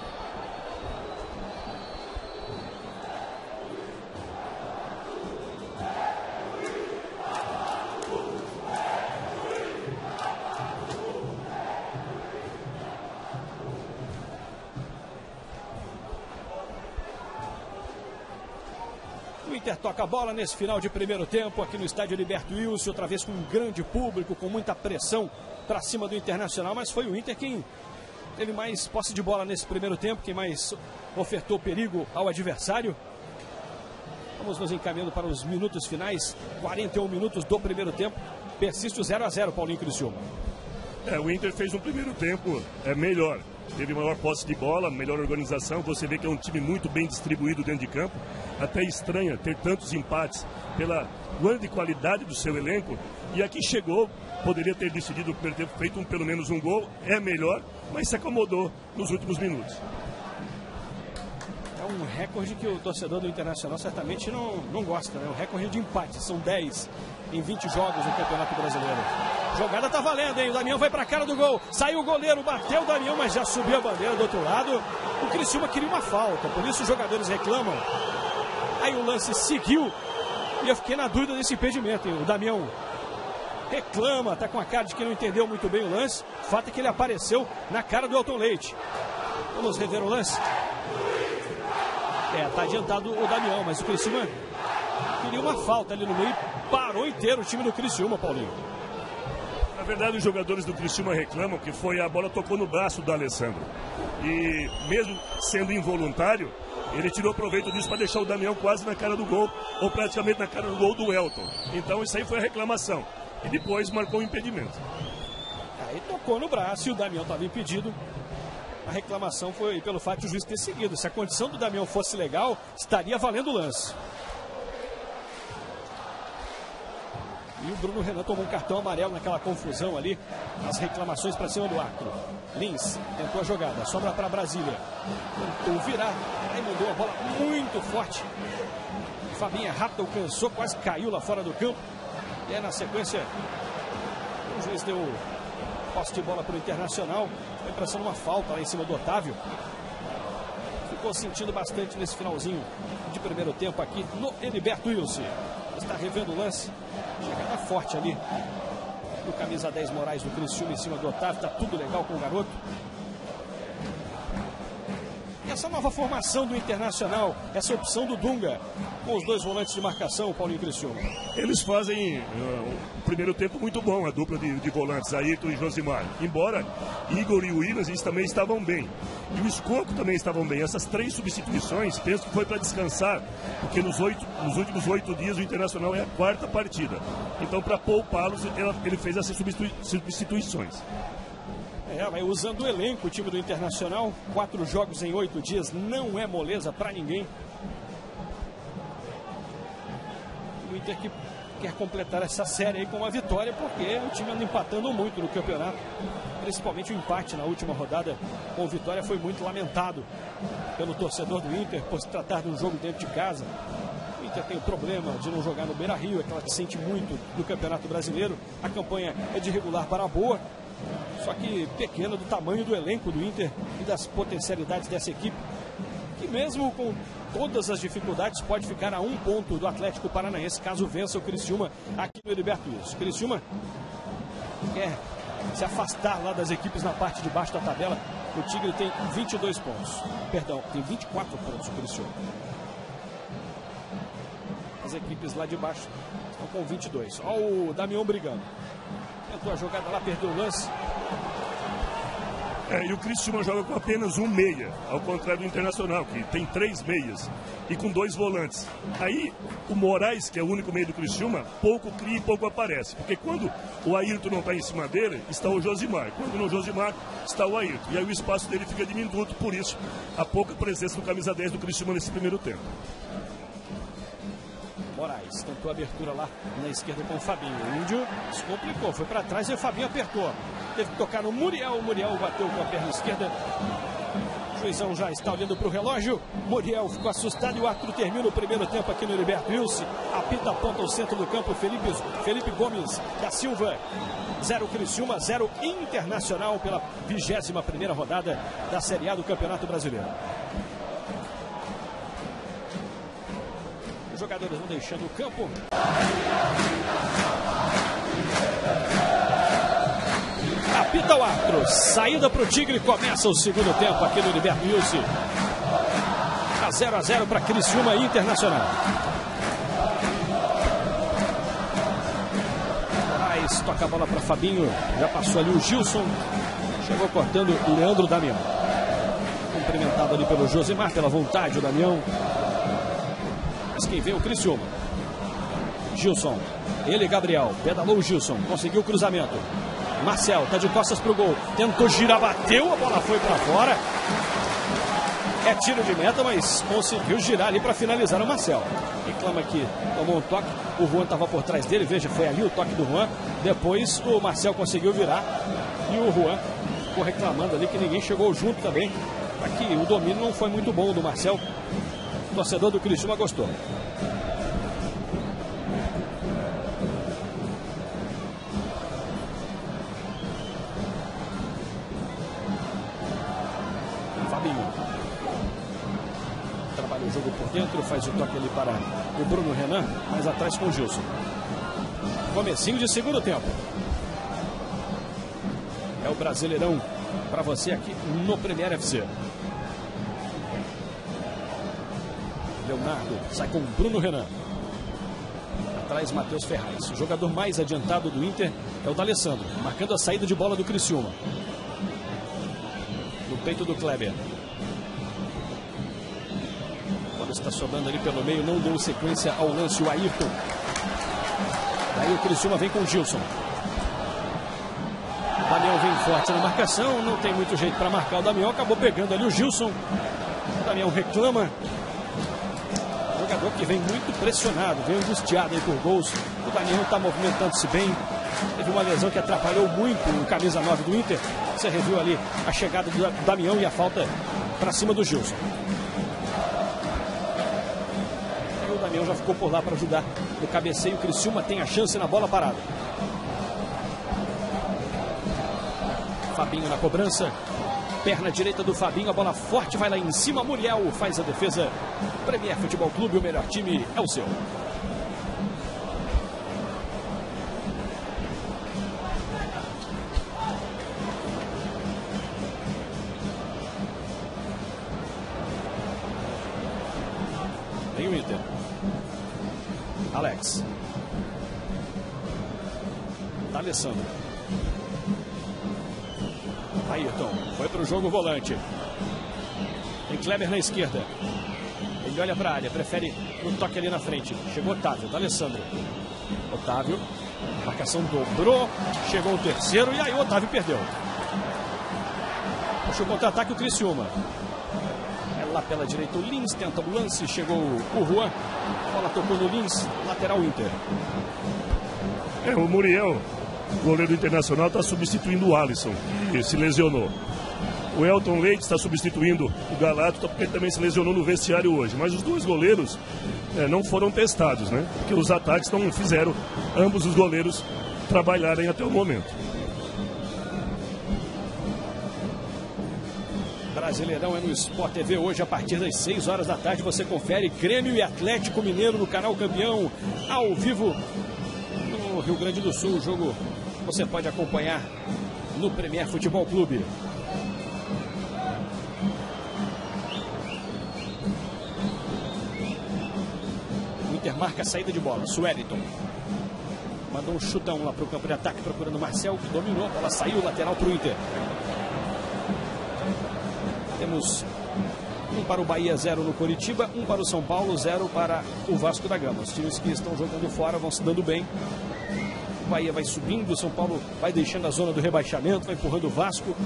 Toca a bola nesse final de primeiro tempo aqui no estádio Liberto Wilson, outra vez com um grande público, com muita pressão para cima do Internacional, mas foi o Inter quem teve mais posse de bola nesse primeiro tempo, quem mais ofertou perigo ao adversário. Vamos nos encaminhando para os minutos finais, 41 minutos do primeiro tempo. Persiste o 0 a 0 Paulinho Criciúma. É, o Inter fez um primeiro tempo é, melhor teve maior posse de bola, melhor organização. Você vê que é um time muito bem distribuído dentro de campo. Até estranha ter tantos empates pela grande qualidade do seu elenco. E aqui chegou, poderia ter decidido o primeiro tempo, feito um, pelo menos um gol, é melhor, mas se acomodou nos últimos minutos. É um recorde que o torcedor do Internacional certamente não, não gosta, né? Um recorde de empate, são 10 em 20 jogos no Campeonato Brasileiro. Jogada tá valendo, hein? O Damião vai pra cara do gol. Saiu o goleiro, bateu o Damião, mas já subiu a bandeira do outro lado. O Criciúma queria uma falta, por isso os jogadores reclamam. Aí o lance seguiu e eu fiquei na dúvida desse impedimento. Hein? O Damião reclama, tá com a cara de que não entendeu muito bem o lance. O fato é que ele apareceu na cara do Elton Leite. Vamos rever o lance. É, tá adiantado o Damião, mas o Criciúma queria uma falta ali no meio. Parou inteiro o time do Criciúma, Paulinho. Na verdade, os jogadores do Criciúma reclamam que foi a bola tocou no braço do Alessandro. E mesmo sendo involuntário, ele tirou proveito disso para deixar o Damião quase na cara do gol, ou praticamente na cara do gol do Elton. Então isso aí foi a reclamação. E depois marcou o impedimento. Aí tocou no braço e o Damião estava impedido. A reclamação foi pelo fato de o juiz ter seguido. Se a condição do Damião fosse legal, estaria valendo o lance. E o Bruno Renan tomou um cartão amarelo naquela confusão ali, as reclamações para cima do arco. Lins tentou a jogada, sobra para Brasília. Tentou virar, aí mandou a bola muito forte. Fabinha rápido alcançou, quase caiu lá fora do campo. E aí na sequência, o juiz deu posse de bola para o Internacional. Foi pressão uma falta lá em cima do Otávio. Ficou sentindo bastante nesse finalzinho de primeiro tempo aqui no Heriberto Wilson. Está revendo o lance. Chegada forte ali do camisa 10 Moraes do Criciúma em cima do Otávio. Tá tudo legal com o garoto. Essa nova formação do Internacional, essa opção do Dunga, com os dois volantes de marcação, Paulinho Criciúma. Eles fazem uh, primeiro tempo muito bom, a dupla de, de volantes, Ayrton e Josimar. Embora Igor e Williams eles também estavam bem. E o Escoco também estavam bem. Essas três substituições, penso que foi para descansar, porque nos, oito, nos últimos oito dias o Internacional é a quarta partida. Então, para poupá-los, ele fez essas substituições. É, vai usando o elenco, o time do Internacional. Quatro jogos em oito dias não é moleza para ninguém. O Inter que quer completar essa série aí com uma vitória, porque o time anda empatando muito no campeonato. Principalmente o empate na última rodada com vitória foi muito lamentado pelo torcedor do Inter por se tratar de um jogo dentro de casa. O Inter tem o problema de não jogar no Beira Rio, é que sente muito do Campeonato Brasileiro. A campanha é de regular para boa, só que pequena do tamanho do elenco do Inter e das potencialidades dessa equipe, que mesmo com todas as dificuldades pode ficar a um ponto do Atlético Paranaense caso vença o Criciúma aqui no Heriberto Wilson. Criciúma quer se afastar lá das equipes na parte de baixo da tabela. O Tigre tem 22 pontos. Perdão, tem 24 pontos o Criciúma. As equipes lá de baixo Estão com 22. Olha o Damião brigando. Tentou a jogada lá, perdeu o lance. É, e o Cristiano joga com apenas um meia, ao contrário do Internacional, que tem três meias e com dois volantes. Aí o Moraes, que é o único meio do Cristiano, pouco cria e pouco aparece. Porque quando o Ayrton não está em cima dele, está o Josimar. Quando no Josimar, está o Ayrton. E aí o espaço dele fica diminuto, por isso a pouca presença do camisa 10 do Cristiano nesse primeiro tempo. Moraes tentou a abertura lá na esquerda com o Fabinho. O Índio se complicou, foi para trás e o Fabinho apertou. Teve que tocar no Muriel. O Muriel bateu com a perna esquerda. O juizão já está olhando para o relógio. Muriel ficou assustado e o árbitro termina o primeiro tempo aqui no Heriberto Wilson. Apita aponta ao centro do campo Felipe, Felipe Gomes da Silva. 0 Criciúma, 0 Internacional pela 21 primeira rodada da Série A do Campeonato Brasileiro. Jogadores vão deixando o campo. Apita o árbitro. Saída para o Tigre. Começa o segundo tempo aqui no Heriberto Wilson. A 0 a 0 para Criciúma Internacional. Moraes toca a bola para Fabinho. Já passou ali o Gilson. Chegou cortando o Leandro Damião. Cumprimentado ali pelo Josimar, pela vontade o Damião. Quem vê o Criciúma. Gilson. Ele, Gabriel. Pedalou o Gilson. Conseguiu o cruzamento. Marcel tá de costas pro gol. Tentou girar, bateu, a bola foi para fora. É tiro de meta, mas conseguiu girar ali para finalizar o Marcel. Reclama que tomou um toque, o Juan estava por trás dele, veja, foi ali o toque do Juan. Depois o Marcel conseguiu virar e o Juan ficou reclamando ali que ninguém chegou junto também. Aqui o domínio não foi muito bom do Marcel. O torcedor do Criciúma gostou. dentro, faz o toque ali para o Bruno Renan, mais atrás com o Gilson. Comecinho de segundo tempo. É o Brasileirão para você aqui no Premier FC. Leonardo sai com Bruno Renan. Atrás Matheus Ferraz. O jogador mais adiantado do Inter é o D'Alessandro, marcando a saída de bola do Criciúma. No peito do Kleber está sobrando ali pelo meio, não deu sequência ao lance o Ayrton. Daí o Criciúma vem com o Gilson. Damião vem forte na marcação, não tem muito jeito para marcar o Damião, acabou pegando ali o Gilson. O Damião reclama. Jogador que vem muito pressionado, vem angustiado aí por gols. O Damião está movimentando-se bem. Teve uma lesão que atrapalhou muito o camisa 9 do Inter. Você reviu ali a chegada do Damião e a falta para cima do Gilson. Damião já ficou por lá para ajudar no cabeceio. O Criciúma tem a chance na bola parada. Fabinho na cobrança. Perna direita do Fabinho, a bola forte vai lá em cima. Muriel faz a defesa. Premier Futebol Clube, o melhor time é o seu. Volante. Tem Kleber na esquerda. Ele olha para a área, prefere um toque ali na frente. Chegou Otávio, da Alessandro. Otávio. Marcação dobrou. Chegou o terceiro e aí Otávio perdeu. Puxou contra-ataque o Criciúma lá pela direita o Lins, tenta o lance, chegou o Juan, a bola tocou no Lins, lateral Inter. É, o Muriel, goleiro Internacional, está substituindo o Alisson, que se lesionou. O Elton Leite está substituindo o Galato, porque ele também se lesionou no vestiário hoje. Mas os dois goleiros é, não foram testados, né? Porque os ataques não fizeram ambos os goleiros trabalharem até o momento. Brasileirão é no Sport TV hoje a partir das 6 horas da tarde. Você confere Grêmio e Atlético Mineiro no canal Campeão ao vivo no Rio Grande do Sul. O jogo você pode acompanhar no Premier Futebol Clube. A saída de bola. Sueliton Mandou um chutão lá para o campo de ataque, procurando o Marcel, que dominou. A bola saiu lateral para o Inter. Temos um para o Bahia, zero no Coritiba, um para o São Paulo, zero para o Vasco da Gama. Os times que estão jogando fora vão se dando bem. O Bahia vai subindo, o São Paulo vai deixando a zona do rebaixamento, vai empurrando o Vasco.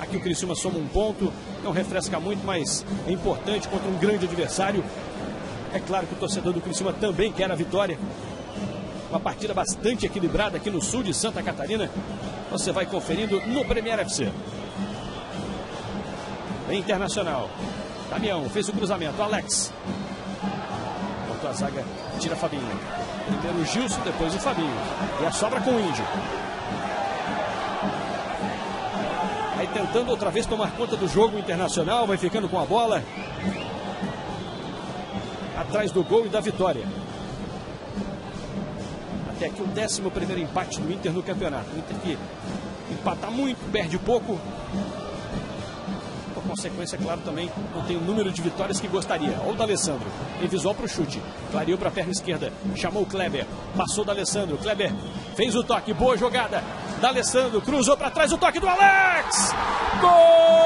Aqui o Criciúma soma um ponto, não refresca muito, mas é importante contra um grande adversário. É claro que o torcedor do Criciúma também quer a vitória. Uma partida bastante equilibrada aqui no sul de Santa Catarina. Você vai conferindo no Premier FC. Internacional. Damião fez o cruzamento. Alex. Cortou a zaga. Tira Fabinho. Primeiro o Gilson, depois o Fabinho. E a sobra com o Índio. Aí tentando outra vez tomar conta do jogo internacional. Vai ficando com a bola. Atrás do gol e da vitória. Até aqui o 11 primeiro empate do Inter no campeonato. O Inter que empata muito, perde pouco. Consequência, claro, também não tem o número de vitórias que gostaria. Olha o D'Alessandro, visual para o chute, clareou para a perna esquerda, chamou o Kleber, passou o D'Alessandro, Kleber fez o toque, boa jogada, D'Alessandro cruzou para trás. O toque do Alex, gol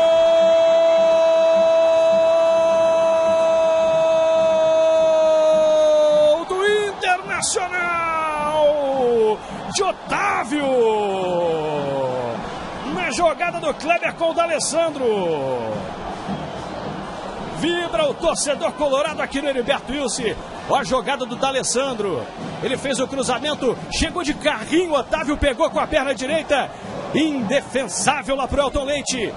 jogada do Kleber com o D'Alessandro. Vibra o torcedor colorado aqui no Heriberto Wilson. Olha a jogada do D'Alessandro. Ele fez o cruzamento, chegou de carrinho, Otávio pegou com a perna direita. Indefensável lá pro Elton Leite.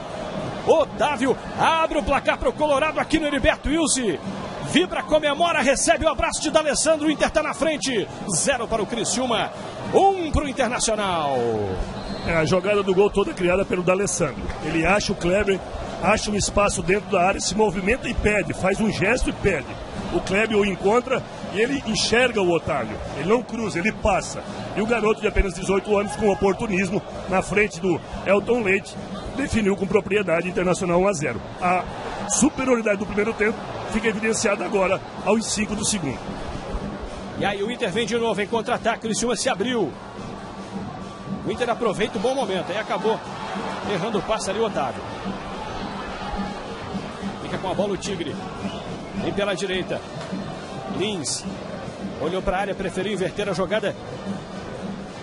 Otávio abre o placar para o Colorado aqui no Heriberto Wilson. Vibra, comemora, recebe o abraço de D'Alessandro. O Inter está na frente. Zero para o Criciúma, um para o Internacional. É a jogada do gol toda criada pelo D'Alessandro. Ele acha o Kleber, acha um espaço dentro da área, se movimenta e pede, faz um gesto e pede. O Kleber o encontra e ele enxerga o Otávio. Ele não cruza, ele passa. E o garoto de apenas 18 anos, com oportunismo, na frente do Elton Leite, definiu com propriedade internacional 1 a 0. A superioridade do primeiro tempo fica evidenciada agora aos 5 do segundo. E aí o Inter vem de novo em contra-ataque, o Criciúma se abriu. Inter aproveita o bom momento. Aí acabou errando o passe ali o Otávio. Fica com a bola o Tigre. Vem pela direita. Lins. Olhou para a área, preferiu inverter a jogada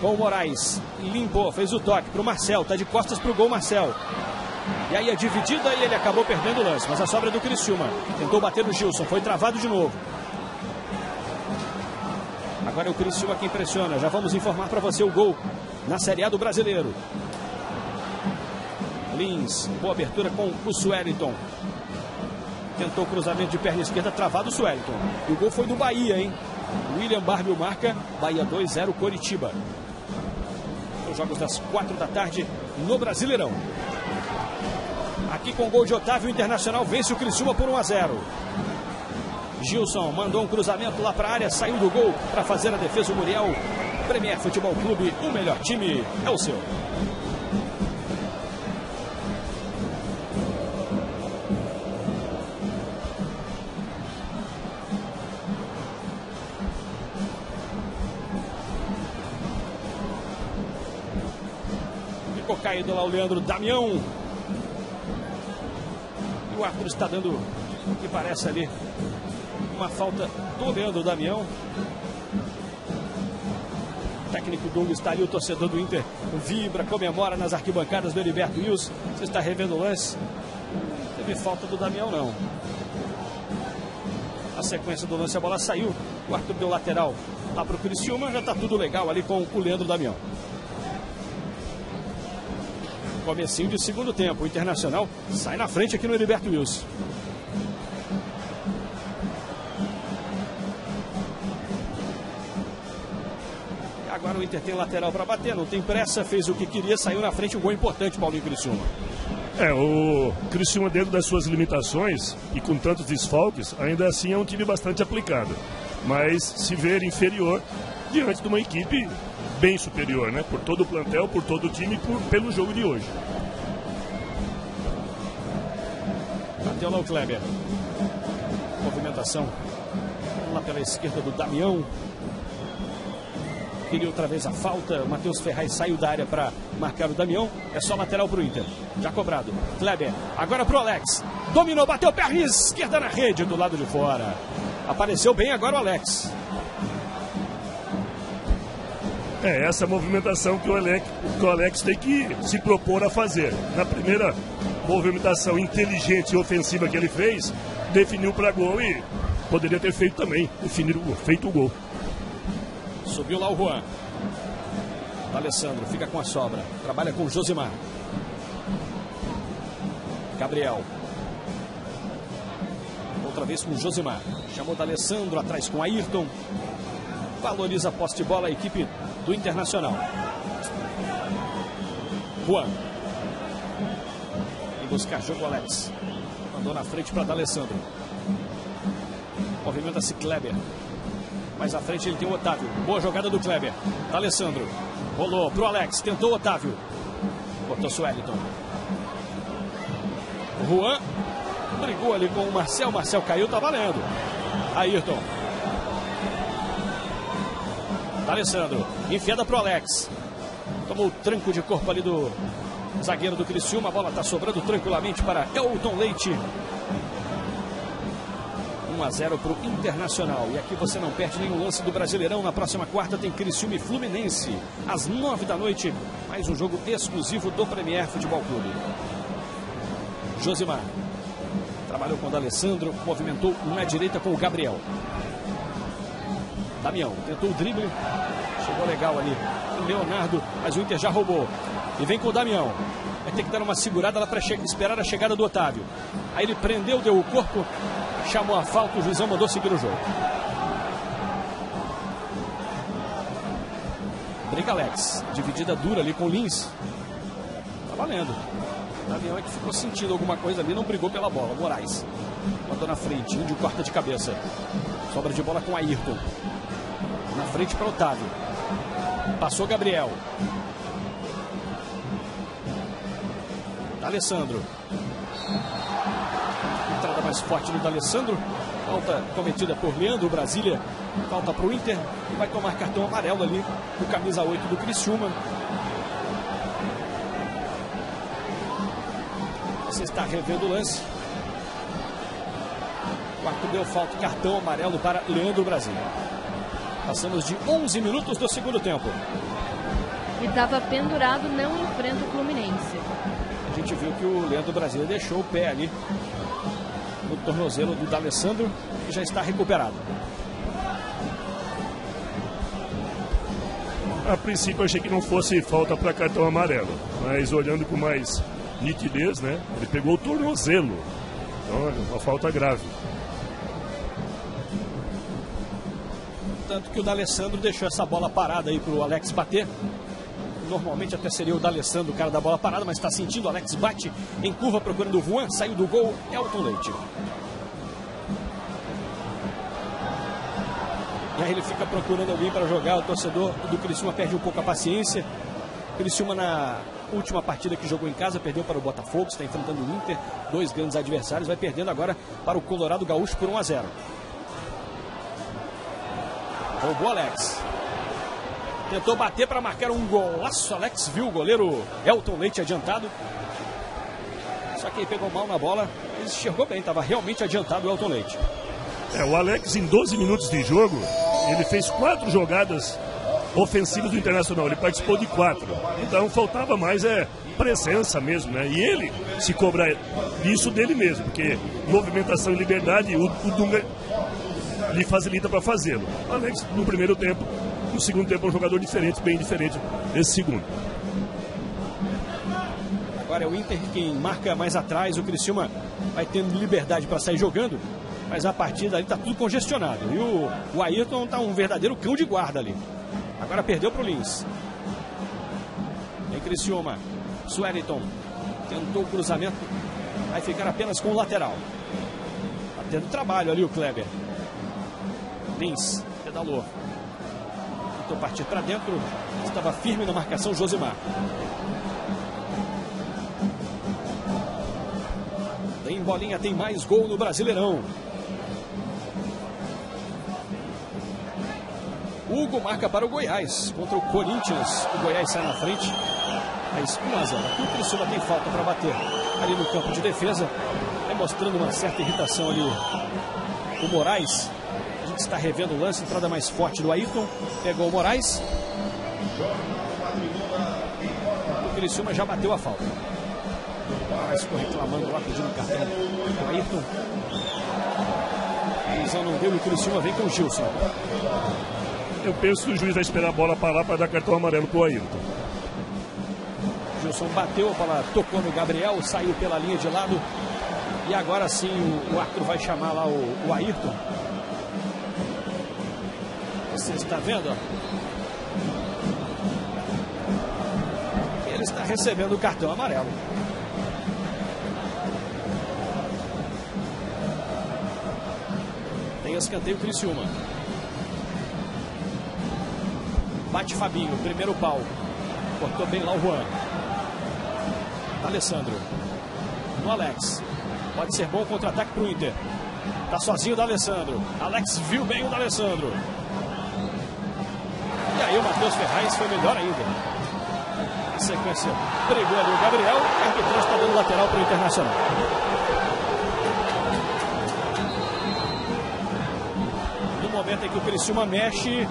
com o Moraes. Limpou, fez o toque para o Marcel. Tá de costas para o gol, Marcel. E aí a dividida e ele acabou perdendo o lance. Mas a sobra é do Criciúma. Tentou bater no Gilson, foi travado de novo. Agora é o Criciúma que impressiona. Já vamos informar para você o gol na Série A do Brasileiro. Lins, boa abertura com o Sueliton. Tentou cruzamento de perna esquerda, travado o Sueliton. E o gol foi do Bahia, hein? William Barbio marca, Bahia 2-0, Coritiba. Os jogos das 4 da tarde no Brasileirão. Aqui com o gol de Otávio, o Internacional vence o Criciúma por 1 a 0. Gilson mandou um cruzamento lá para a área, saiu do gol para fazer a defesa o Muriel. Premier Futebol Clube, o melhor time é o seu. Ficou caído lá o Leandro Damião. E o árbitro está dando o que parece ali uma falta do Leandro Damião. O técnico Douglas está ali, o torcedor do Inter vibra, comemora nas arquibancadas do Heriberto Wilson. Você está revendo o lance. Teve falta do Damião, não. A sequência do lance, a bola saiu. O Arthur deu lateral lá para o Criciúma. Já está tudo legal ali com o Leandro Damião. Comecinho de segundo tempo. O Internacional sai na frente aqui no Heriberto Wilson. O Inter tem lateral para bater, não tem pressa, fez o que queria, saiu na frente, um gol importante, Paulinho Criciúma. É, o Criciúma, dentro das suas limitações e com tantos desfalques, ainda assim é um time bastante aplicado. Mas se ver inferior diante de uma equipe bem superior, né? Por todo o plantel, por todo o time, por, pelo jogo de hoje. Bateu lá o Kleber. Movimentação lá pela esquerda do Damião. Queria outra vez a falta. Matheus Ferraz saiu da área para marcar o Damião. É só lateral para o Inter. Já cobrado. Kleber. Agora para o Alex. Dominou, bateu perna esquerda na rede do lado de fora. Apareceu bem agora o Alex. É essa movimentação que o, Alex, que o Alex tem que se propor a fazer. Na primeira movimentação inteligente e ofensiva que ele fez, definiu para gol e poderia ter feito também, definir, feito o gol. Subiu lá o Juan. Alessandro fica com a sobra. Trabalha com o Josimar. Gabriel. Outra vez com o Josimar. Chamou o Alessandro atrás com Ayrton. Valoriza a posse de bola a equipe do Internacional. Juan. E buscar jogo Alex. Mandou na frente para D'Alessandro. Movimenta-se Kleber. Mais à frente ele tem o Otávio. Boa jogada do Kleber. D'Alessandro. Rolou pro Alex. Tentou o Otávio. Botou Sueliton. Juan brigou ali com o Marcel. Marcel caiu, tá valendo. Ayrton. D'Alessandro. Enfiada pro Alex. Tomou o tranco de corpo ali do zagueiro do Criciúma. A bola tá sobrando tranquilamente para Elton Leite. 1 a 0 para o Internacional. E aqui você não perde nenhum lance do Brasileirão. Na próxima quarta tem Criciúma e Fluminense. Às 9 da noite, mais um jogo exclusivo do Premier Futebol Clube. Josimar. Trabalhou com o D'Alessandro, movimentou na direita com o Gabriel. Damião tentou o drible, chegou legal ali. O Leonardo, mas o Inter já roubou. E vem com o Damião. Vai ter que dar uma segurada lá para esperar a chegada do Otávio. Aí ele prendeu, deu o corpo, chamou a falta, o juizão mandou seguir o jogo. Briga Alex, dividida dura ali com o Lins. Tá valendo. O Damião é que ficou sentindo alguma coisa ali, não brigou pela bola. Moraes mandou na frente, de corta de cabeça. Sobra de bola com Ayrton. Na frente para Otávio. Passou Gabriel. Alessandro. Mais forte do D'Alessandro. Falta cometida por Leandro Brasília. Falta para o Inter. E vai tomar cartão amarelo ali no camisa 8 do Criciúma. Você está revendo o lance. Quarto deu falta, cartão amarelo para Leandro Brasília. Passamos de 11 minutos do segundo tempo. E estava pendurado, não enfrenta o Fluminense. A gente viu que o Leandro Brasília deixou o pé ali tornozelo do D'Alessandro, que já está recuperado. A princípio achei que não fosse falta para cartão amarelo, mas olhando com mais nitidez, né? Ele pegou o tornozelo. Então é uma falta grave. Tanto que o D'Alessandro deixou essa bola parada aí para o Alex bater. Normalmente até seria o D'Alessandro o cara da bola parada, mas está sentindo. O Alex bate em curva procurando o Juan. Saiu do gol, Elton Leite. Ele fica procurando alguém para jogar. O torcedor do Criciúma perde um pouco a paciência. Criciúma na última partida que jogou em casa perdeu para o Botafogo, está enfrentando o Inter, dois grandes adversários, vai perdendo agora para o Colorado Gaúcho por 1 a 0. Roubou Alex. Tentou bater para marcar um golaço. Alex viu o goleiro Elton Leite adiantado. Só que ele pegou mal na bola. Ele enxergou bem, estava realmente adiantado o Elton Leite. É, o Alex, em 12 minutos de jogo, ele fez quatro jogadas ofensivas do Internacional. Ele participou de quatro. Então faltava mais é presença mesmo, né? E ele se cobrar isso dele mesmo, porque movimentação e liberdade, o, o Dunga lhe facilita para fazê-lo. Alex, no primeiro tempo, no segundo tempo, é um jogador diferente, bem diferente desse segundo. Agora é o Inter quem marca mais atrás, o Criciúma vai tendo liberdade para sair jogando, mas a partida ali está tudo congestionado. E o, o Ayrton está um verdadeiro cão de guarda ali. Agora perdeu para o Lins. Em Criciúma, Sueliton tentou o cruzamento, vai ficar apenas com o lateral. Está tendo trabalho ali o Kleber. Lins pedalou. Tentou partir para dentro. Estava firme na marcação Josimar. Tem bolinha, tem mais gol no Brasileirão. Hugo marca para o Goiás. Contra o Corinthians, o Goiás sai na frente. Mas 1 a 0. Aqui o Criciúma tem falta para bater. Ali no campo de defesa, vai mostrando uma certa irritação ali o Moraes. A gente está revendo o lance, entrada mais forte do Ayrton. Pegou o Moraes. O Criciúma já bateu a falta. O Moraes ficou reclamando lá, pedindo cartão o Ayrton. A visão não deu e o Criciúma vem com o Gilson. Eu penso que o juiz vai esperar a bola parar para dar cartão amarelo para o Ayrton. Gilson bateu, a bola tocou no Gabriel, saiu pela linha de lado. E agora sim o, o árbitro vai chamar lá o, o Ayrton. Você está vendo? Ele está recebendo o cartão amarelo. Tem escanteio Criciúma. Bate Fabinho, primeiro pau. Cortou bem lá o Juan. Alessandro. No Alex. Pode ser bom contra-ataque para o Inter. Tá sozinho o D'Alessandro. Alex viu bem o D'Alessandro. E aí o Matheus Ferraz foi melhor ainda. Na sequência, brigou ali o Gabriel. A está dando lateral para o Internacional. No momento em que o Criciúma mexe,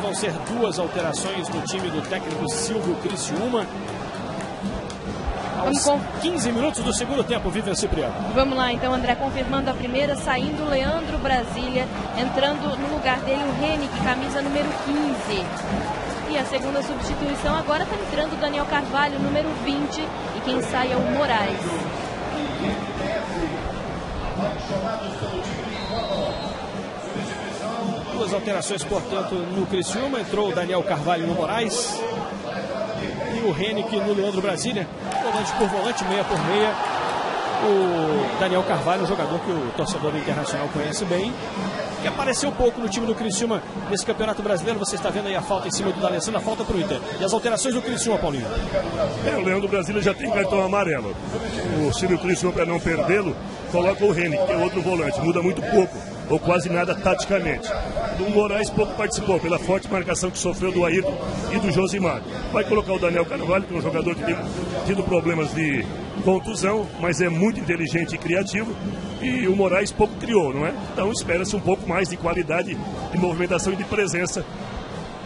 vão ser duas alterações no time do técnico Silvio Criciúma. Aos Vamos 15 minutos do segundo tempo, Vivian Cipriano. Vamos lá, então, André, confirmando a primeira, saindo o Leandro Brasília, entrando no lugar dele o Henrique, camisa número 15. E a segunda substituição agora está entrando o Daniel Carvalho, número 20, e quem sai é o Moraes. Alterações, portanto, no Criciúma. Entrou o Daniel Carvalho no Moraes. E o Henrique no Leandro Brasília. Volante por volante, meia por meia. O Daniel Carvalho, um jogador que o torcedor do Internacional conhece bem. Que apareceu pouco no time do Criciúma nesse Campeonato Brasileiro. Você está vendo aí a falta em cima do D'Alessandro, a falta para o Inter. E as alterações do Criciúma, Paulinho. É, o Leandro Brasília já tem cartão amarelo. O Silvio Criciúma, para não perdê-lo, coloca o Reni, que é outro volante. Muda muito pouco, ou quase nada taticamente. O Moraes pouco participou, pela forte marcação que sofreu do Ayrton e do Josimar. Vai colocar o Daniel Carvalho, que é um jogador que tem tido problemas de contusão, mas é muito inteligente e criativo. E o Moraes pouco criou, não é? Então espera-se um pouco mais de qualidade de movimentação e de presença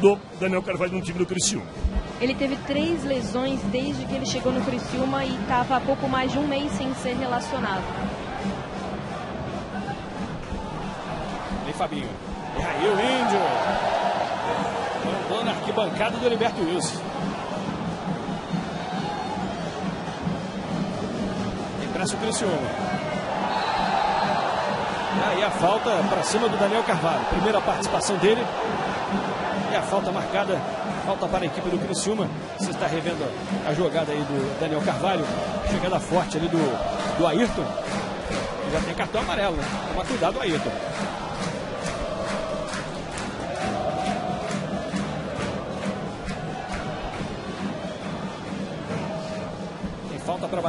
do Daniel Carvalho no time do Criciúma. Ele teve três lesões desde que ele chegou no Criciúma e estava há pouco mais de um mês sem ser relacionado. Fabinho. E aí o Índio. Mandou na arquibancada do Heriberto Wilson. Impresso o Criciúma. E aí a falta para cima do Daniel Carvalho. Primeira participação dele. E a falta marcada. Falta para a equipe do Criciúma. Você está revendo a jogada aí do Daniel Carvalho. Chegada forte ali do, do Ayrton. Já tem cartão amarelo, né? Toma cuidado, Ayrton.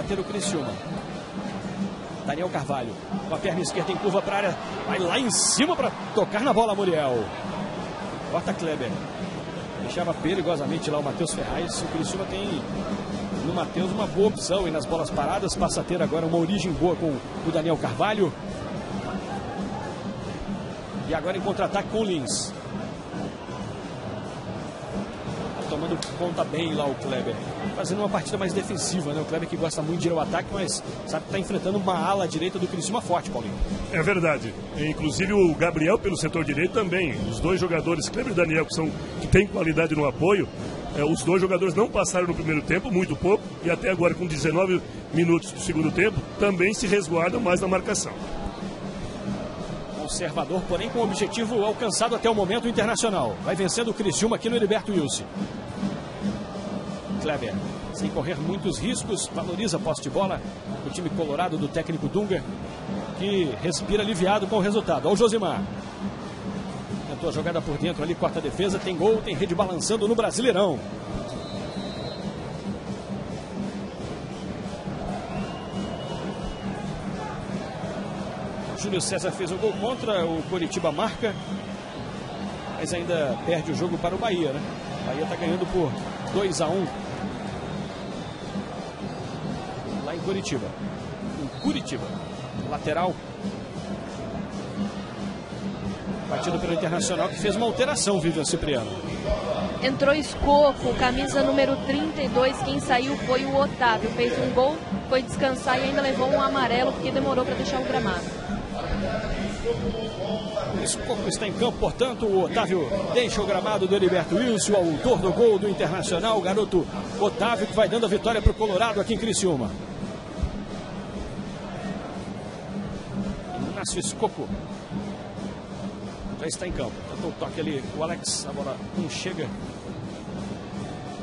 Bater o Criciúma. Daniel Carvalho, com a perna esquerda em curva para área, vai lá em cima para tocar na bola, Muriel. Corta Kleber. Deixava perigosamente lá o Matheus Ferraz. O Criciúma tem no Matheus uma boa opção e nas bolas paradas. Passa a ter agora uma origem boa com o Daniel Carvalho. E agora em contra-ataque com o Lins. Tomando conta bem lá o Kleber. Fazendo uma partida mais defensiva, né? O Kleber que gosta muito de ir ao ataque, mas sabe que está enfrentando uma ala direita do Criciúma forte, Paulinho. É verdade. Inclusive o Gabriel pelo setor direito também. Os dois jogadores, Kleber e Daniel, que, são, que têm qualidade no apoio, é, os dois jogadores não passaram no primeiro tempo, muito pouco, e até agora, com 19 minutos do segundo tempo, também se resguardam mais na marcação. Conservador, porém com o objetivo alcançado até o momento internacional. Vai vencendo o Criciúma aqui no Heriberto Wilson. Kleber, sem correr muitos riscos, valoriza a posse de bola. O time colorado do técnico Dunga, que respira aliviado com o resultado. Olha o Josimar. Tentou a jogada por dentro ali, quarta defesa, tem gol, tem rede balançando no Brasileirão. Júlio César fez o gol contra, o Coritiba marca. mas ainda perde o jogo para o Bahia, né? O Bahia está ganhando por 2 a 1 Curitiba. Em Curitiba. Lateral. Batido pelo Internacional que fez uma alteração, Vivian Cipriano. Entrou Escoco, camisa número 32. Quem saiu foi o Otávio. Fez um gol, foi descansar e ainda levou um amarelo porque demorou para deixar o gramado. Escoco está em campo, portanto, o Otávio deixa o gramado do Heriberto Wilson, o autor do gol do Internacional, o garoto Otávio, que vai dando a vitória para o Colorado aqui em Criciúma. Inácio Escoco já está em campo. Tentou o toque ali, o Alex, a bola não chega.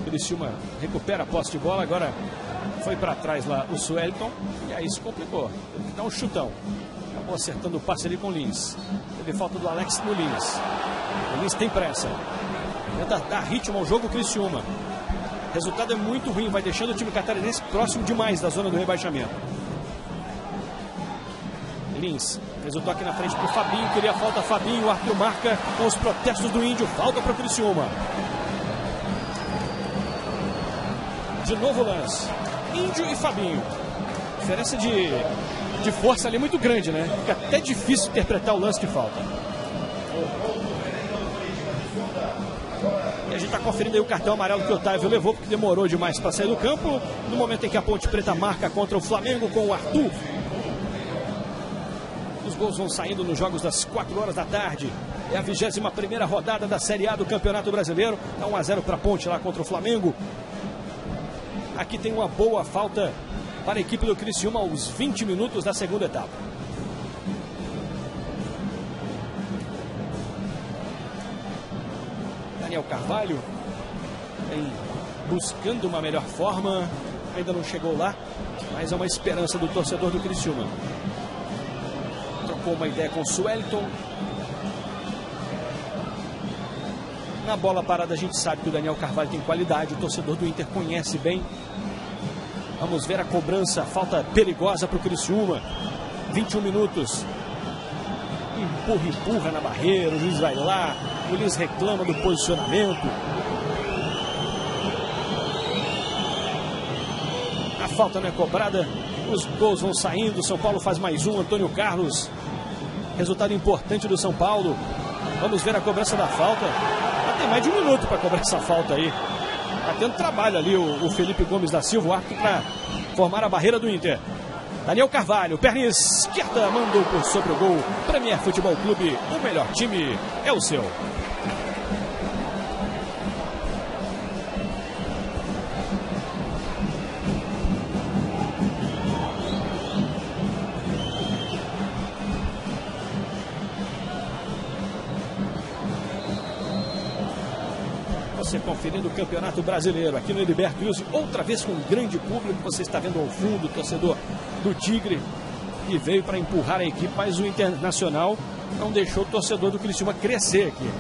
Criciúma recupera a posse de bola, agora foi para trás lá o Suelton, e aí se complicou. Teve que dar um chutão. Acabou acertando o passe ali com o Lins. Teve falta do Alex no Lins. O Lins tem pressa. Tenta dar ritmo ao jogo Criciúma. Resultado é muito ruim, vai deixando o time catarinense próximo demais da zona do rebaixamento. Lins o toque na frente para o Fabinho, queria falta Fabinho, o Arthur marca com os protestos do Índio, falta para o Criciúma. De novo o lance. Índio e Fabinho. Diferença de, de força ali muito grande, né? Fica até difícil interpretar o lance de falta. E a gente está conferindo aí o cartão amarelo que o Otávio levou, porque demorou demais para sair do campo. No momento em que a Ponte Preta marca contra o Flamengo com o Arthur. Gols vão saindo nos jogos das 4 horas da tarde. É a 21 primeira rodada da Série A do Campeonato Brasileiro. Tá 1 a 0 para a Ponte lá contra o Flamengo. Aqui tem uma boa falta para a equipe do Criciúma aos 20 minutos da segunda etapa. Daniel Carvalho vem buscando uma melhor forma, ainda não chegou lá, mas é uma esperança do torcedor do Criciúma. Trocou uma ideia com o Suelton. Na bola parada a gente sabe que o Daniel Carvalho tem qualidade, o torcedor do Inter conhece bem. Vamos ver a cobrança, falta perigosa para o Criciúma. 21 minutos. Empurra, empurra na barreira, o Luiz vai lá, o Luiz reclama do posicionamento. A falta não é cobrada, os gols vão saindo, São Paulo faz mais um, Antônio Carlos. Resultado importante do São Paulo. Vamos ver a cobrança da falta. Já tem mais de um minuto para cobrar essa falta aí. Está tendo trabalho ali o, o, Felipe Gomes da Silva, o árbitro, para formar a barreira do Inter. Daniel Carvalho, perna esquerda, mandou por sobre o gol. Premier Futebol Clube, o melhor time é o seu. Conferindo o Campeonato Brasileiro aqui no Heriberto Wilson, outra vez com um grande público, você está vendo ao fundo o torcedor do Tigre que veio para empurrar a equipe, mas o Internacional não deixou o torcedor do Criciúma crescer aqui.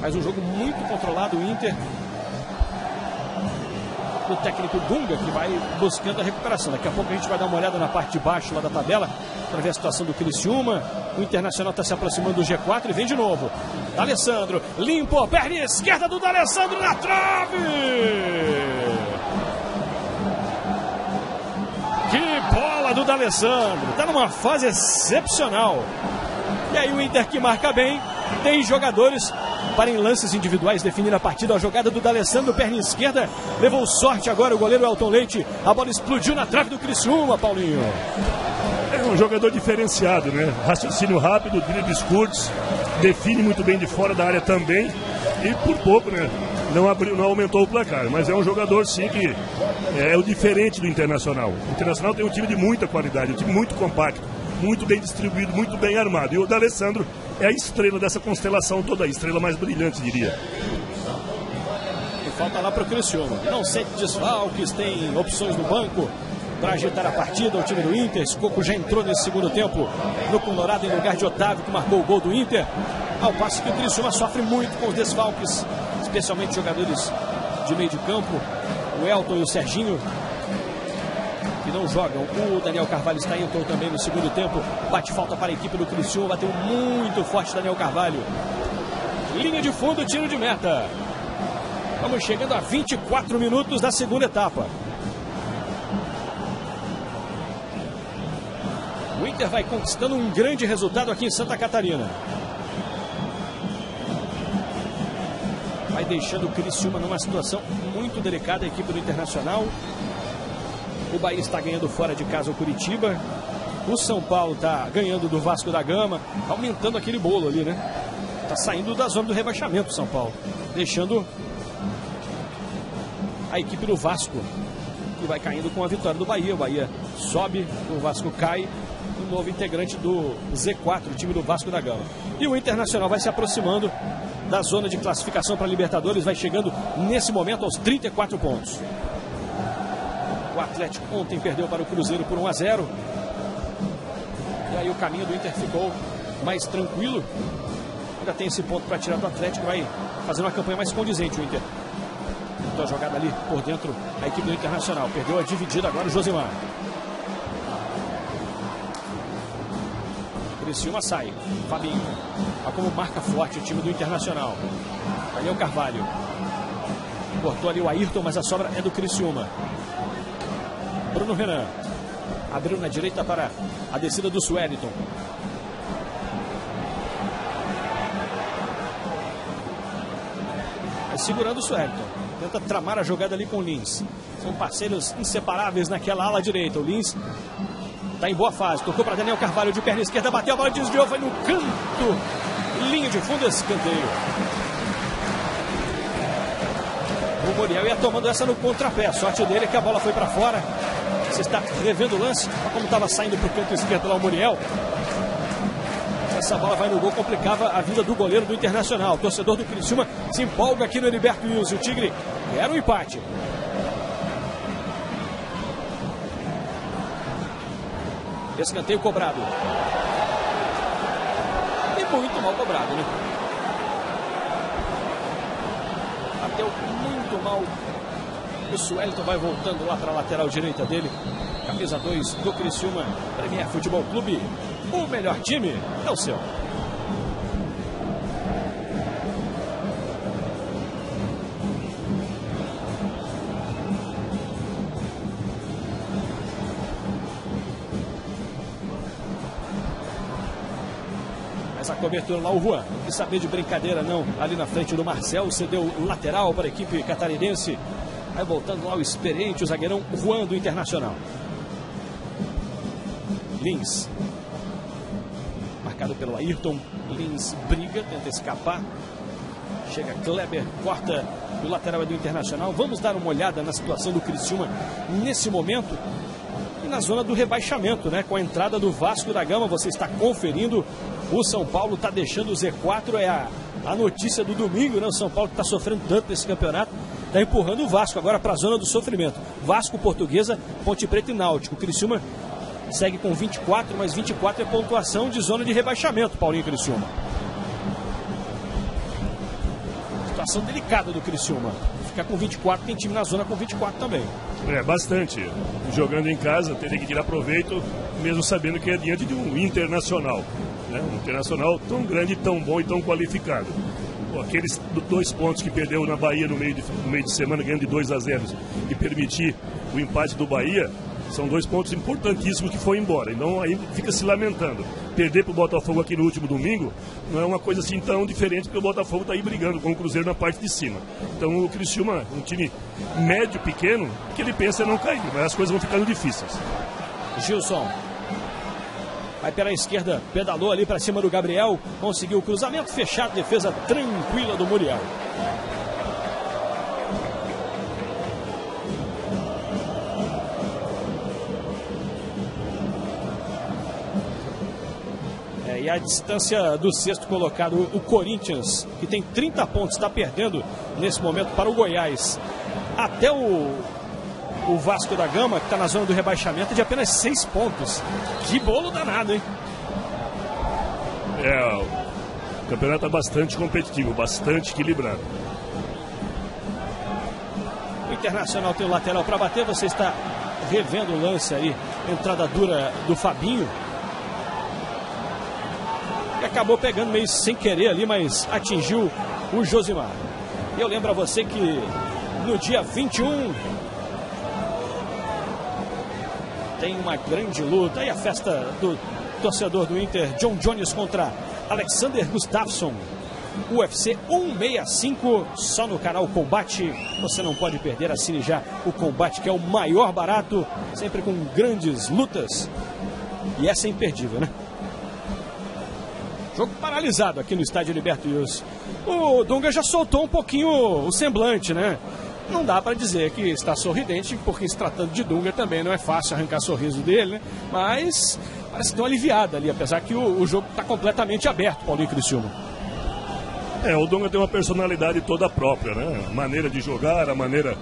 Mas um jogo muito controlado, o Inter do técnico Dunga, que vai buscando a recuperação. Daqui a pouco a gente vai dar uma olhada na parte de baixo lá da tabela, para ver a situação do Criciúma. O Internacional está se aproximando do G4 e vem de novo. D'Alessandro, limpo, perna esquerda do D'Alessandro na trave! Que bola do D'Alessandro! Está numa fase excepcional. E aí o Inter que marca bem, tem jogadores para em lances individuais definir a partida. A jogada do D'Alessandro, perna esquerda, levou sorte agora o goleiro Elton Leite. A bola explodiu na trave do Criciúma, Paulinho. É um jogador diferenciado, né? Raciocínio rápido, dribles curtos, define muito bem de fora da área também. E por pouco, né? Não, abriu, não aumentou o placar, mas é um jogador sim que é, é o diferente do Internacional. O Internacional tem um time de muita qualidade, um time muito compacto muito bem distribuído, muito bem armado. E o D'Alessandro é a estrela dessa constelação toda, a estrela mais brilhante, diria. Falta lá para o Criciúma. Não sente desfalques, tem opções no banco para agitar a partida. O time do Inter, Escoco já entrou nesse segundo tempo no Colorado em lugar de Otávio, que marcou o gol do Inter. Ao passo que o Criciúma sofre muito com os desfalques, especialmente jogadores de meio de campo. O Elton e o Serginho que não jogam. O Daniel Carvalho está entrou também no segundo tempo. Bate falta para a equipe do Criciúma. Bateu muito forte Daniel Carvalho. Linha de fundo, tiro de meta. Vamos chegando a 24 minutos da segunda etapa. O Inter vai conquistando um grande resultado aqui em Santa Catarina. Vai deixando o Criciúma numa situação muito delicada a equipe do Internacional. O Bahia está ganhando fora de casa o Curitiba. O São Paulo está ganhando do Vasco da Gama, aumentando aquele bolo ali, né? Está saindo da zona do rebaixamento o São Paulo, deixando a equipe do Vasco, que vai caindo com a vitória do Bahia. O Bahia sobe, o Vasco cai. Novo integrante do Z4, o time do Vasco da Gama. E o Internacional vai se aproximando da zona de classificação para Libertadores, vai chegando nesse momento aos 34 pontos. O Atlético ontem perdeu para o Cruzeiro por 1 a 0. E aí o caminho do Inter ficou mais tranquilo. Ainda tem esse ponto para tirar do Atlético, vai fazer uma campanha mais condizente o Inter. Tentou a jogada ali por dentro a equipe do Internacional. Perdeu a dividida agora o Josimar. Criciúma sai. Fabinho. Olha como marca forte o time do Internacional. Ali é o Carvalho. Cortou ali o Ayrton, mas a sobra é do Criciúma. Bruno Renan. Abriu na direita para a descida do Sueliton. Vai segurando o Sueliton. Tenta tramar a jogada ali com o Lins. São parceiros inseparáveis naquela ala direita. O Lins está em boa fase. Tocou para Daniel Carvalho de perna esquerda. Bateu a bola, desviou, foi no canto. Linha de fundo, escanteio. O Muriel ia tomando essa no contrapé. Sorte dele que a bola foi para fora. Você está revendo o lance. Olha como estava saindo para o canto esquerdo lá o Muriel. Essa bola vai no gol, complicava a vida do goleiro do Internacional. O torcedor do Criciúma se empolga aqui no Heriberto Wilson. O Tigre era um empate. Escanteio cobrado. E muito mal cobrado, né? Bateu muito mal. O Suelton vai voltando lá para a lateral direita dele. Camisa 2 do Criciúma, Premier Futebol Clube. O melhor time é o seu. Mas a cobertura lá, o Juan, quis saber de brincadeira não. Ali na frente do Marcel, cedeu lateral para a equipe catarinense. Vai voltando lá o experiente, o zagueirão Juan do Internacional. Lins. Marcado pelo Ayrton. Lins briga, tenta escapar. Chega Kleber, corta o lateral do Internacional. Vamos dar uma olhada na situação do Criciúma nesse momento e na zona do rebaixamento, né? Com a entrada do Vasco da Gama, você está conferindo. O São Paulo está deixando o Z4, é a, a notícia do domingo, né? O São Paulo está sofrendo tanto nesse campeonato, está empurrando o Vasco agora para a zona do sofrimento. Vasco, Portuguesa, Ponte Preta e Náutico. Criciúma segue com 24, mas 24 é pontuação de zona de rebaixamento, Paulinho Criciúma. Situação delicada do Criciúma. Ficar com 24, tem time na zona com 24 também. É, bastante. Jogando em casa, teria que tirar proveito, mesmo sabendo que é diante de um internacional. Né? Um internacional tão grande, tão bom e tão qualificado. Aqueles dois pontos que perdeu na Bahia no meio de, no meio de semana, ganhando de 2 a 0 e permitir o empate do Bahia, são dois pontos importantíssimos que foi embora. Então aí fica se lamentando. Perder para o Botafogo aqui no último domingo não é uma coisa assim tão diferente, porque o Botafogo está aí brigando com o Cruzeiro na parte de cima. Então o Criciúma, um time médio, pequeno, que ele pensa é não cair, mas as coisas vão ficando difíceis. Gilson. Vai pela esquerda, pedalou ali para cima do Gabriel, conseguiu o cruzamento fechado, defesa tranquila do Muriel. É, e a distância do sexto colocado, o Corinthians, que tem 30 pontos, está perdendo nesse momento para o Goiás. Até o, o Vasco da Gama, que está na zona do rebaixamento, de apenas 6 pontos. Que bolo danado, hein? É, o campeonato é bastante competitivo, bastante equilibrado. O Internacional tem o lateral para bater, você está revendo o lance aí, entrada dura do Fabinho. e acabou pegando meio sem querer ali, mas atingiu o Josimar. Eu lembro a você que no dia 21 tem uma grande luta e a festa do torcedor do Inter, John Jones contra Alexander Gustafsson. UFC 165, só no canal Combate. Você não pode perder, assine já o Combate, que é o maior barato, sempre com grandes lutas. E essa é imperdível, né? Jogo paralisado aqui no estádio Liberto Wilson. O Dunga já soltou um pouquinho o semblante, né? Não dá para dizer que está sorridente, porque se tratando de Dunga também não é fácil arrancar sorriso dele, né? Mas parece que deu uma aliviada ali, apesar que o, o jogo está completamente aberto, Paulinho Criciúma. É, o Dunga tem uma personalidade toda própria, né? A maneira de jogar, a maneira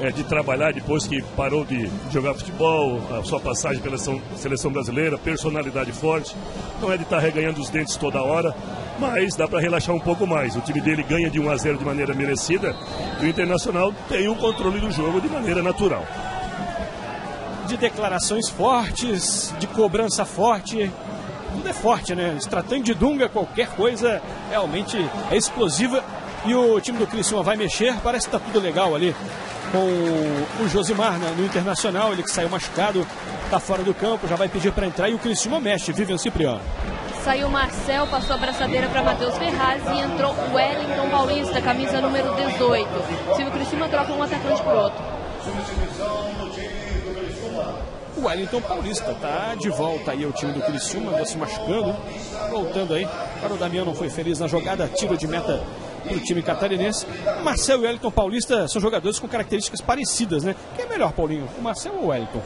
é, de trabalhar depois que parou de jogar futebol, a sua passagem pela seleção brasileira, personalidade forte. Não é de estar tá reganhando os dentes toda hora, mas dá para relaxar um pouco mais. O time dele ganha de 1 a 0 de maneira merecida e o Internacional tem o controle do jogo de maneira natural. De declarações fortes, de cobrança forte, tudo é forte, né? Se tratando de Dunga, qualquer coisa realmente é explosiva. E o time do Criciúma vai mexer, parece que tá tudo legal ali com o Josimar né, no Internacional, ele que saiu machucado, está fora do campo, já vai pedir para entrar e o Criciúma mexe, Vivian Cipriano. Saiu Marcel, passou a braçadeira para Matheus Ferraz e entrou Wellington Paulista, camisa número 18. Silvio Criciúma troca um atacante por outro. O Wellington Paulista está de volta aí ao time do Criciúma, andou se machucando, voltando aí. Para o Damião não foi feliz na jogada, tiro de meta para o time catarinense. Marcel e Wellington Paulista são jogadores com características parecidas, né? Quem é melhor, Paulinho? O Marcel ou o Wellington?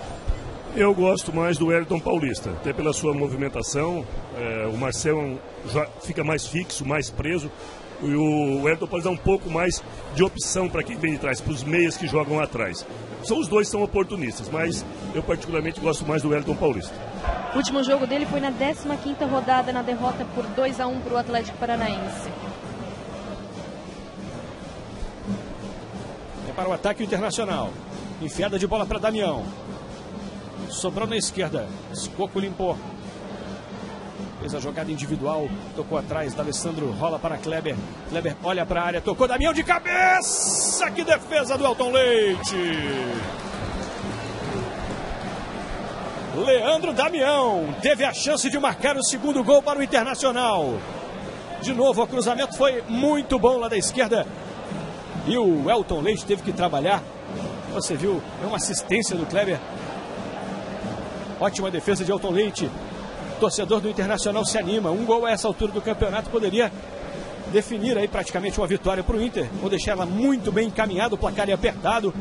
Eu gosto mais do Wellington Paulista, até pela sua movimentação. É, o Marcel já fica mais fixo, mais preso. E o Wellington pode dar um pouco mais de opção para quem vem de trás, para os meias que jogam atrás. São os dois são oportunistas, mas eu particularmente gosto mais do Wellington Paulista. O último jogo dele foi na 15ª rodada, na derrota por 2 a 1 para o Atlético Paranaense. para o ataque internacional. Enfiada de bola para Damião. Sobrou na esquerda. Escoco limpou. Fez a jogada individual. Tocou atrás da Alessandro. Rola para Kleber. Kleber olha para a área. Tocou Damião de cabeça. Que defesa do Elton Leite. Leandro Damião teve a chance de marcar o segundo gol para o Internacional. De novo, o cruzamento foi muito bom lá da esquerda. E o Elton Leite teve que trabalhar. Você viu, é uma assistência do Kleber. Ótima defesa de Elton Leite. Torcedor do Internacional se anima. Um gol a essa altura do campeonato poderia definir aí praticamente uma vitória para o Inter, ou deixar ela muito bem encaminhada, o placar é apertado.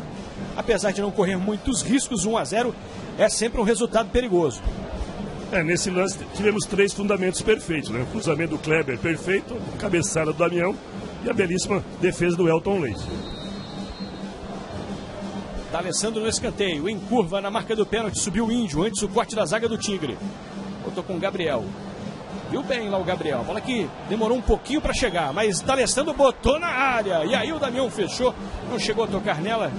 Apesar de não correr muitos riscos, 1 a 0 é sempre um resultado perigoso. É, nesse lance tivemos três fundamentos perfeitos, né? O cruzamento do Kleber perfeito, cabeçada do Damião e a belíssima defesa do Elton Leite. D'Alessandro no escanteio, em curva na marca do pênalti, subiu o Índio, antes o corte da zaga do Tigre. Botou com o Gabriel. Viu bem lá o Gabriel. Bola que demorou um pouquinho para chegar, mas D'Alessandro botou na área. E aí o Damião fechou, não chegou a tocar nela.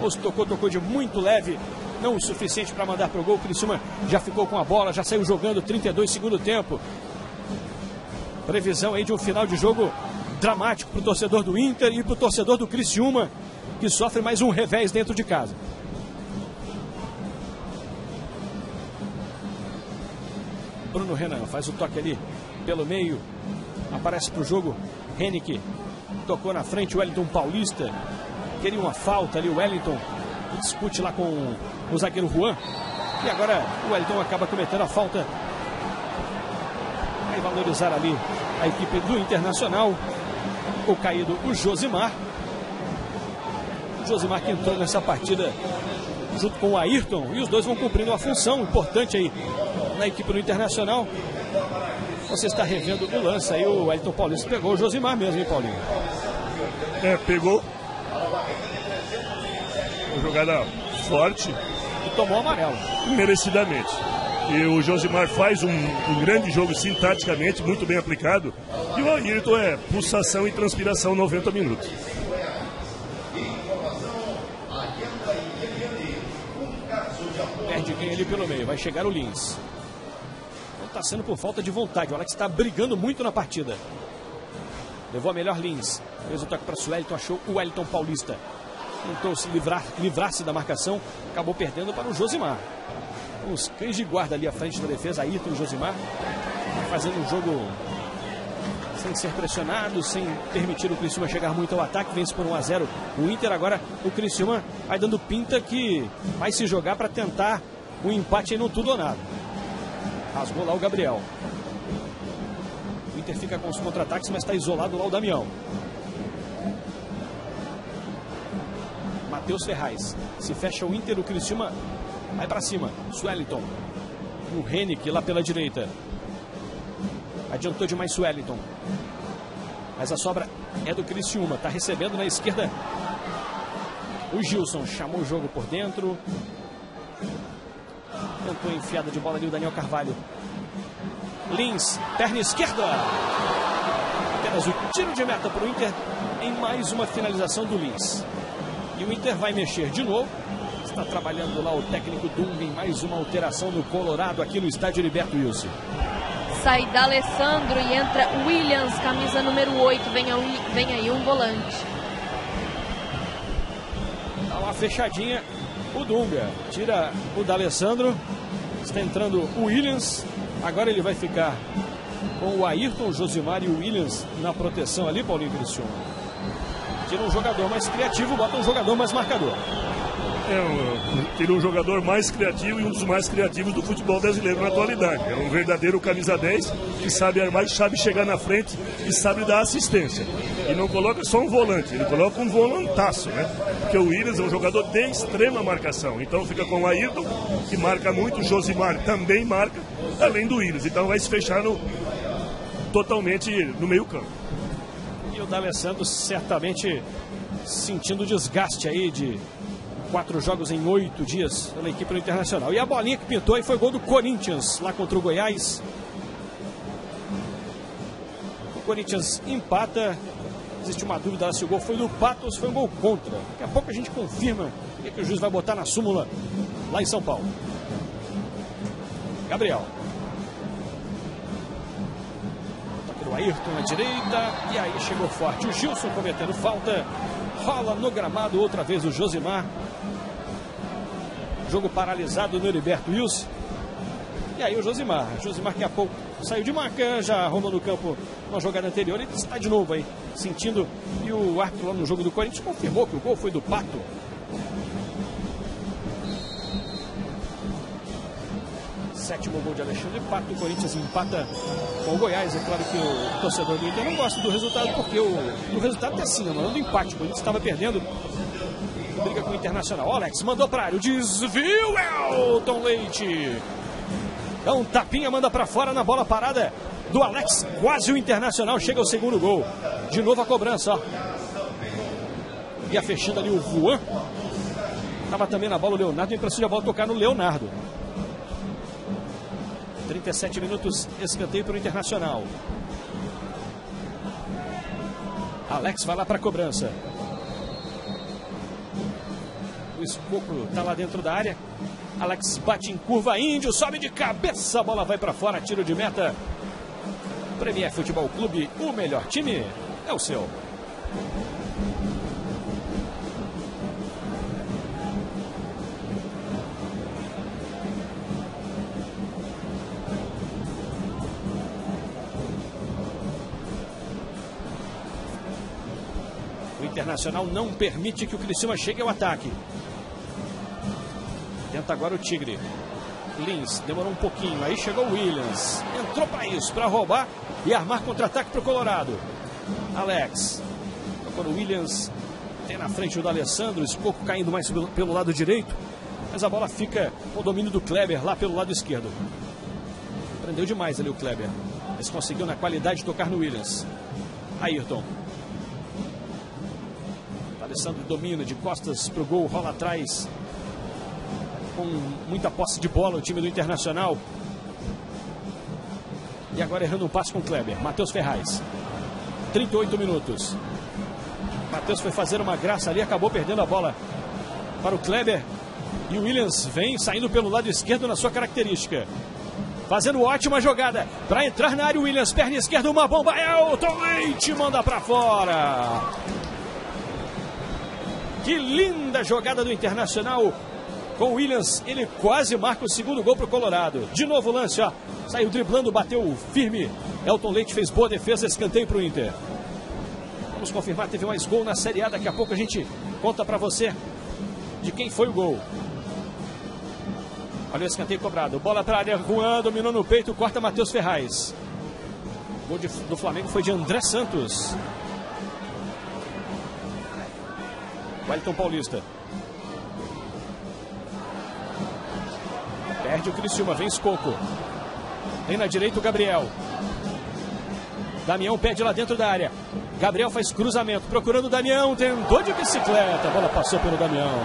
Ou se tocou, tocou de muito leve. Não o suficiente para mandar para o gol. O Criciúma já ficou com a bola, já saiu jogando 32 segundo tempo. Previsão aí de um final de jogo dramático para o torcedor do Inter e para o torcedor do Criciúma, que sofre mais um revés dentro de casa. Bruno Renan faz o toque ali pelo meio, aparece para o jogo. Henrique tocou na frente, o Wellington Paulista queria uma falta ali, o Wellington discute lá com o zagueiro Juan. E agora o Wellington acaba cometendo a falta. Vai valorizar ali a equipe do Internacional o caído o Josimar. Josimar que entrou nessa partida junto com o Ayrton e os dois vão cumprindo uma função importante aí na equipe do Internacional. Você está revendo o lance aí, o Ayrton Paulista pegou o Josimar mesmo, hein, Paulinho? É, pegou. Uma jogada forte. E tomou amarelo. Merecidamente. E o Josimar faz um, um grande jogo sintaticamente, muito bem aplicado. E o Ayrton é pulsação e transpiração 90 minutos. Pelo meio, vai chegar o Lins. está sendo por falta de vontade. O Alex está brigando muito na partida. Levou a melhor Lins. Fez o toque para Suelton, achou o Wellington Paulista. Tentou se livrar, livrar-se da marcação, acabou perdendo para o Josimar. Os cães de guarda ali à frente da defesa, Ayrton e Josimar, fazendo um jogo sem ser pressionado, sem permitir o Criciúma chegar muito ao ataque, vence por 1 a 0 o Inter. Agora o Criciúma vai dando pinta que vai se jogar para tentar o empate aí no tudo ou nada. Rasgou lá o Gabriel. O Inter fica com os contra-ataques, mas está isolado lá o Damião. Matheus Ferraz. Se fecha o Inter, o Criciúma vai para cima. Swellington. O Henrique lá pela direita. Adiantou demais Swellington. Mas a sobra é do Criciúma. Está recebendo na esquerda. O Gilson chamou o jogo por dentro. Tentou enfiada de bola ali o Daniel Carvalho. Lins, perna esquerda. Apenas o tiro de meta para o Inter em mais uma finalização do Lins. E o Inter vai mexer de novo. Está trabalhando lá o técnico Dunga em mais uma alteração no Colorado aqui no estádio Heriberto Wilson sai D'Alessandro e entra Williams, camisa número 8. Vem, vem aí um volante. Dá uma fechadinha o Dunga. Tira o D'Alessandro. Está entrando o Williams. Agora ele vai ficar com o Ayrton, Josimar e o Williams na proteção ali, Paulinho Cristiano. Tira um jogador mais criativo, bota um jogador mais marcador é teria um jogador mais criativo e um dos mais criativos do futebol brasileiro na atualidade. É um verdadeiro camisa 10 que sabe armar, sabe chegar na frente e sabe dar assistência. E não coloca só um volante, ele coloca um volantaço, né? Porque o Williams é um jogador de extrema marcação. Então fica com o Ayrton, que marca muito, o Josimar também marca, além do Williams. Então vai se fechar no, totalmente no meio campo. E o D'Alessandro certamente sentindo desgaste aí de quatro jogos em oito dias pela equipe do Internacional. E a bolinha que pintou aí foi gol do Corinthians, lá contra o Goiás. O Corinthians empata. Existe uma dúvida se o gol foi do Pato ou se foi um gol contra. Daqui a pouco a gente confirma o que, o juiz vai botar na súmula lá em São Paulo. Gabriel. Toque do Ayrton na direita. E aí chegou forte. O Gilson cometendo falta. Rola no gramado outra vez o Josimar. Jogo paralisado no Heriberto Wilson. E aí o Josimar. Josimar que há pouco saiu de marca, já arrumou no campo uma jogada anterior e está de novo aí, sentindo. E o árbitro lá no jogo do Corinthians confirmou que o gol foi do Pato. Sétimo gol de Alexandre Pato. O Corinthians empata com o Goiás. É claro que o torcedor do Inter não gosta do resultado, porque o, o resultado está assim, mano, do empate. O Corinthians estava perdendo briga com o Internacional. Alex mandou para área, o desvio, Elton Leite. Então, tapinha manda para fora na bola parada do Alex. Quase o Internacional chega ao segundo gol. De novo a cobrança, ó. Ia fechando ali o Juan. Tava também na bola o Leonardo. Impressão de a bola tocar no Leonardo. 37 minutos, escanteio para o Internacional. Alex vai lá para a cobrança. O Escoco está lá dentro da área. Alex bate em curva, índio, sobe de cabeça, a bola vai para fora, tiro de meta. Premier Futebol Clube, o melhor time é o seu. O Internacional não permite que o Criciúma chegue ao ataque. Agora o Tigre. Lins demorou um pouquinho. Aí chegou o Williams. Entrou para isso, para roubar e armar contra-ataque para o Colorado. Alex. Agora o Williams tem na frente o D'Alessandro. Escoco caindo mais pelo lado direito. Mas a bola fica com domínio do Kleber lá pelo lado esquerdo. Prendeu demais ali o Kleber. Mas conseguiu na qualidade de tocar no Williams. Ayrton. Alessandro domina de costas para o gol, rola atrás com muita posse de bola o time do Internacional. E agora errando um passo com o Kleber. Matheus Ferraz. 38 minutos. Matheus foi fazer uma graça ali, acabou perdendo a bola para o Kleber. E o Williams vem saindo pelo lado esquerdo na sua característica. fazendo ótima jogada para entrar na área. Williams, perna esquerda, uma bomba. Elton Leite manda para fora. Que linda jogada do Internacional com o Williams. Ele quase marca o segundo gol para o Colorado. De novo o lance, ó. Saiu driblando, bateu firme. Elton Leite fez boa defesa, escanteio para o Inter. Vamos confirmar, teve mais gol na Série A. Daqui a pouco a gente conta para você de quem foi o gol. Olha o escanteio cobrado. Bola para a área, Juan dominou no peito, corta Matheus Ferraz. O gol de, do Flamengo foi de André Santos. Wellington Paulista. Perde o Criciúma, vem Escoco. Tem na direita o Gabriel. Damião pede lá dentro da área. Gabriel faz cruzamento, procurando o Damião, tentou de bicicleta. A bola passou pelo Damião.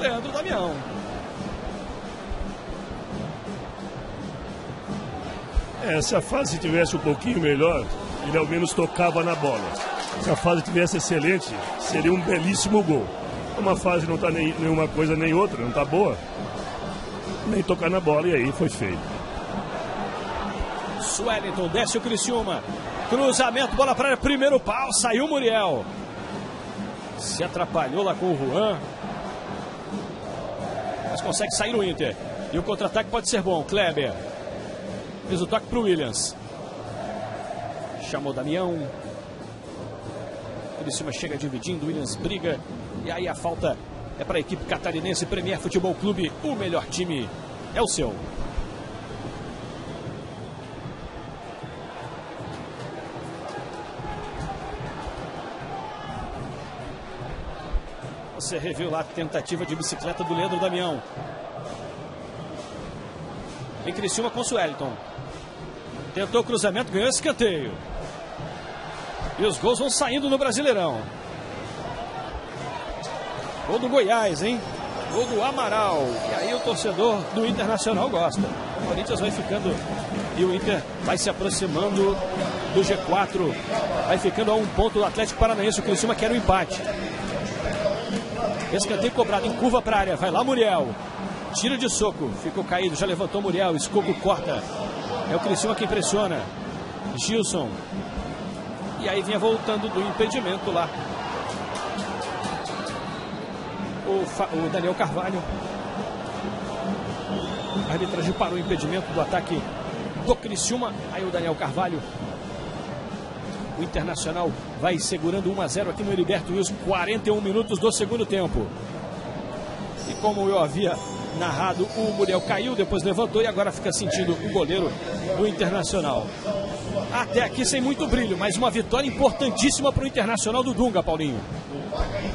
Leandro Damião. É, se a fase tivesse um pouquinho melhor, ele ao menos tocava na bola. Se a fase tivesse excelente, seria um belíssimo gol. Uma fase não está nem nenhuma coisa nem outra, não está boa, nem tocar na bola e aí foi feio. Swellington desce o Criciúma. Cruzamento, bola para primeiro pau, saiu Muriel. Se atrapalhou lá com o Juan. Mas consegue sair o Inter. E o contra-ataque pode ser bom. Kleber. Fez o toque para o Williams. Chamou Damião. Criciúma chega dividindo, Williams briga. E aí a falta é para a equipe catarinense Premier Futebol Clube. O melhor time é o seu. Você reviu lá a tentativa de bicicleta do Leandro Damião. Em Criciúma com o Sueliton. Tentou o cruzamento, ganhou escanteio. E os gols vão saindo no Brasileirão. Gol do Goiás, hein? Gol do Amaral. E aí o torcedor do Internacional gosta. O Corinthians vai ficando e o Inter vai se aproximando do G4. Vai ficando a um ponto do Atlético Paranaense. O Criciúma quer o um empate. Escanteio cobrado em curva para a área. Vai lá Muriel. Tiro de soco. Ficou caído. Já levantou Muriel. Escoco corta. É o Criciúma que impressiona. Gilson. E aí vinha voltando do impedimento lá. O, o Daniel Carvalho. A arbitragem parou o impedimento do ataque do Criciúma. Aí o Daniel Carvalho. O Internacional vai segurando 1 a 0 aqui no Heriberto Wilson. 41 minutos do segundo tempo. E como eu havia narrado, o Muriel caiu, depois levantou e agora fica sentindo o goleiro do Internacional. Até aqui sem muito brilho, mas uma vitória importantíssima para o Internacional do Dunga, Paulinho.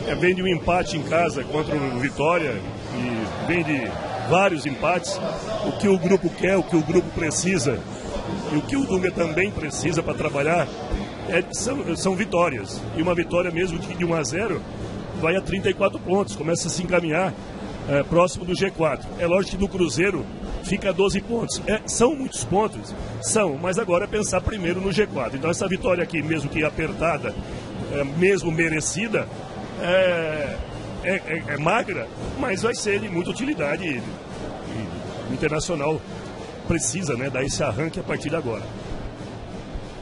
É, vem de um empate em casa contra o Vitória e vem de vários empates. O que o grupo quer, o que o grupo precisa e o que o Dunga também precisa para trabalhar é, são, são vitórias. E uma vitória mesmo de 1 a 0 vai a 34 pontos, começa a se encaminhar é, próximo do G4. É lógico que do Cruzeiro fica 12 pontos. É, são muitos pontos? São, mas agora é pensar primeiro no G4. Então essa vitória aqui, mesmo que apertada, é, mesmo merecida, é, é, é, é, magra, mas vai ser de muita utilidade. E, e o Internacional precisa né, dar esse arranque a partir de agora.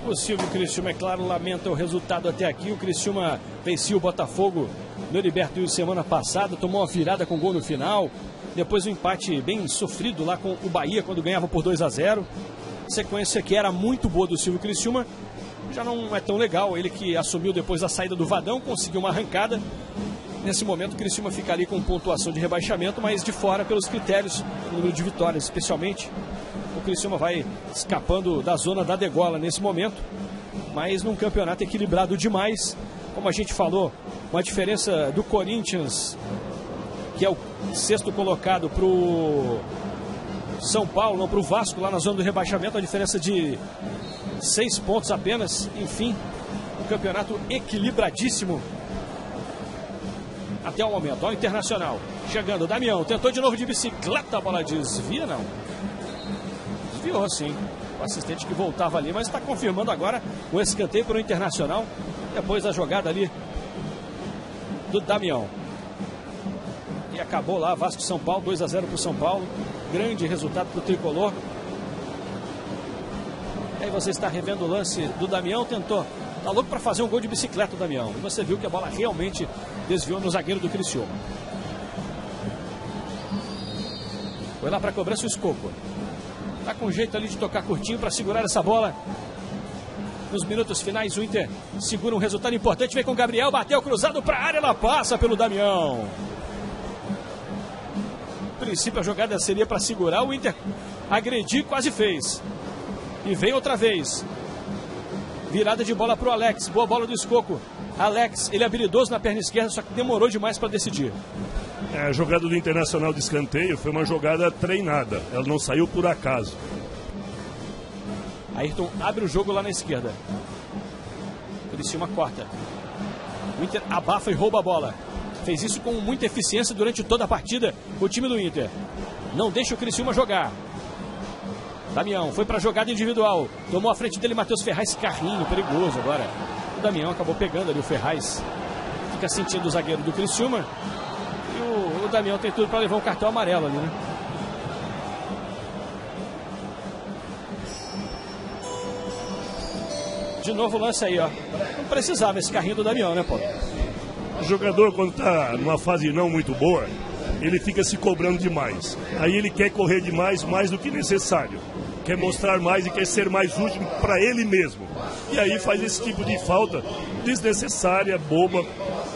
O Silvio Criciúma, é claro, lamenta o resultado até aqui. O Criciúma venceu o Botafogo no Heriberto semana passada, tomou uma virada com gol no final. Depois um empate bem sofrido lá com o Bahia, quando ganhava por 2 a 0 Sequência que era muito boa do Silvio Criciúma. Já não é tão legal. Ele que assumiu depois da saída do Vadão, conseguiu uma arrancada. Nesse momento, o Criciúma fica ali com pontuação de rebaixamento, mas de fora pelos critérios, número de vitórias especialmente. O Criciúma vai escapando da zona da degola nesse momento, mas num campeonato equilibrado demais. Como a gente falou, uma diferença do Corinthians, que é o sexto colocado, para o São Paulo, não para o Vasco, lá na zona do rebaixamento, a diferença de seis pontos apenas. Enfim, um campeonato equilibradíssimo até o momento. Olha o Internacional. Chegando, Damião. Tentou de novo de bicicleta. A bola desvia, não. Desviou, sim. O assistente que voltava ali, mas está confirmando agora o escanteio para o Internacional. Depois da jogada ali do Damião. Acabou lá, Vasco São Paulo, 2 a 0 para o São Paulo. Grande resultado para o tricolor. Aí você está revendo o lance do Damião, tentou. Tá louco para fazer um gol de bicicleta o Damião. E você viu que a bola realmente desviou no zagueiro do Criciúma. Foi lá para a cobrança o Escoco. Tá com jeito ali de tocar curtinho para segurar essa bola. Nos minutos finais, o Inter segura um resultado importante. Vem com o Gabriel, bateu cruzado para a área, ela passa pelo Damião. Princípio, a jogada seria para segurar. O Inter agredir, quase fez. E vem outra vez. Virada de bola para o Alex. Boa bola do Escoco. Alex, ele é habilidoso na perna esquerda, só que demorou demais para decidir. É, a jogada do Internacional de escanteio foi uma jogada treinada. Ela não saiu por acaso. Ayrton abre o jogo lá na esquerda. Criciúma corta. O Inter abafa e rouba a bola. Fez isso com muita eficiência durante toda a partida. O time do Inter. Não deixa o Criciúma jogar. Damião foi para a jogada individual. Tomou a frente dele Matheus Ferraz, carrinho perigoso agora. O Damião acabou pegando ali o Ferraz. Fica sentindo o zagueiro do Criciúma. E o, o Damião tem tudo para levar um cartão amarelo ali, né? De novo o lance aí, ó. Não precisava esse carrinho do Damião, né, Paulo? O jogador, quando está numa fase não muito boa, ele fica se cobrando demais. Aí ele quer correr demais, mais do que necessário. Quer mostrar mais e quer ser mais útil para ele mesmo. E aí faz esse tipo de falta desnecessária, boba,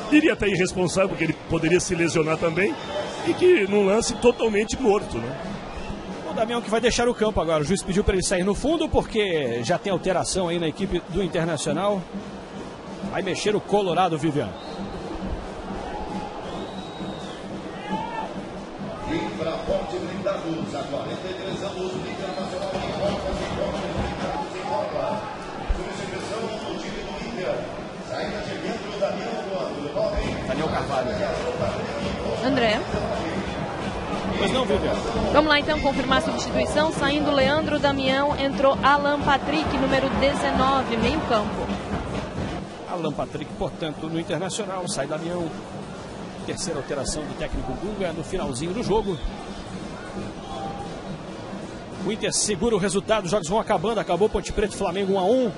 diria até irresponsável, porque ele poderia se lesionar também, e que num lance totalmente morto, né? O Damião que vai deixar o campo agora. O juiz pediu para ele sair no fundo, porque já tem alteração aí na equipe do Internacional. Vai mexer o Colorado, Vivian. André. Não, Vivian. Vamos lá então confirmar a substituição. Saindo Leandro Damião, entrou Alan Patrick, número 19, meio campo. Alan Patrick, portanto, no Internacional, sai Damião. Terceira alteração do técnico Gunga no finalzinho do jogo. O Inter segura o resultado, os jogos vão acabando. Acabou Ponte Preta e Flamengo 1 a 1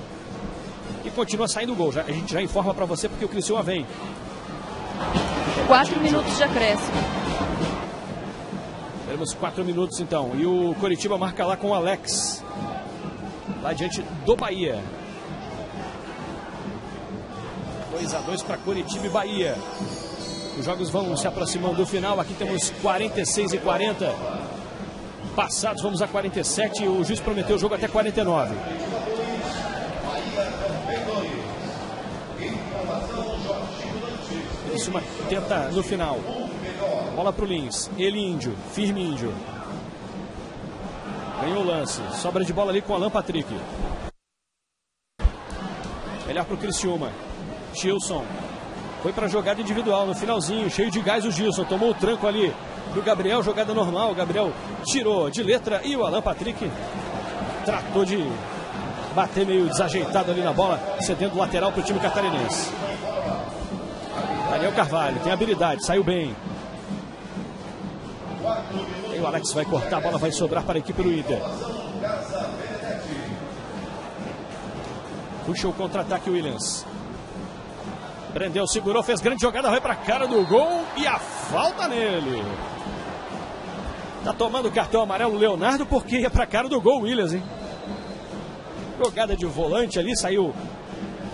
E continua saindo o gol. Já, a gente já informa para você porque o Criciúma vem. Quatro minutos de acréscimo. Teremos quatro minutos então. E o Coritiba marca lá com o Alex. Lá diante do Bahia. 2 a 2 para Coritiba e Bahia. Os jogos vão se aproximando do final. Aqui temos 46 e 40. Passados, vamos a 47. O juiz prometeu o jogo até 49. Uma tenta no final. Bola para o Lins. Ele índio. Firme índio. Ganhou o lance. Sobra de bola ali com o Alan Patrick. Melhor para o Criciúma. Gilson. Foi para jogada individual no finalzinho. Cheio de gás o Gilson. Tomou o tranco ali do Gabriel. Jogada normal. O Gabriel tirou de letra. E o Alan Patrick tratou de bater meio desajeitado ali na bola. Cedendo lateral para o time catarinense. Daniel Carvalho tem habilidade. Saiu bem. E o Alex vai cortar. A bola vai sobrar para a equipe do Inter. Puxa o contra-ataque Williams. Prendeu, segurou, fez grande jogada, vai para a cara do gol e a falta nele. Tá tomando cartão amarelo Leonardo porque ia para a cara do gol Williams, hein? Jogada de volante ali, saiu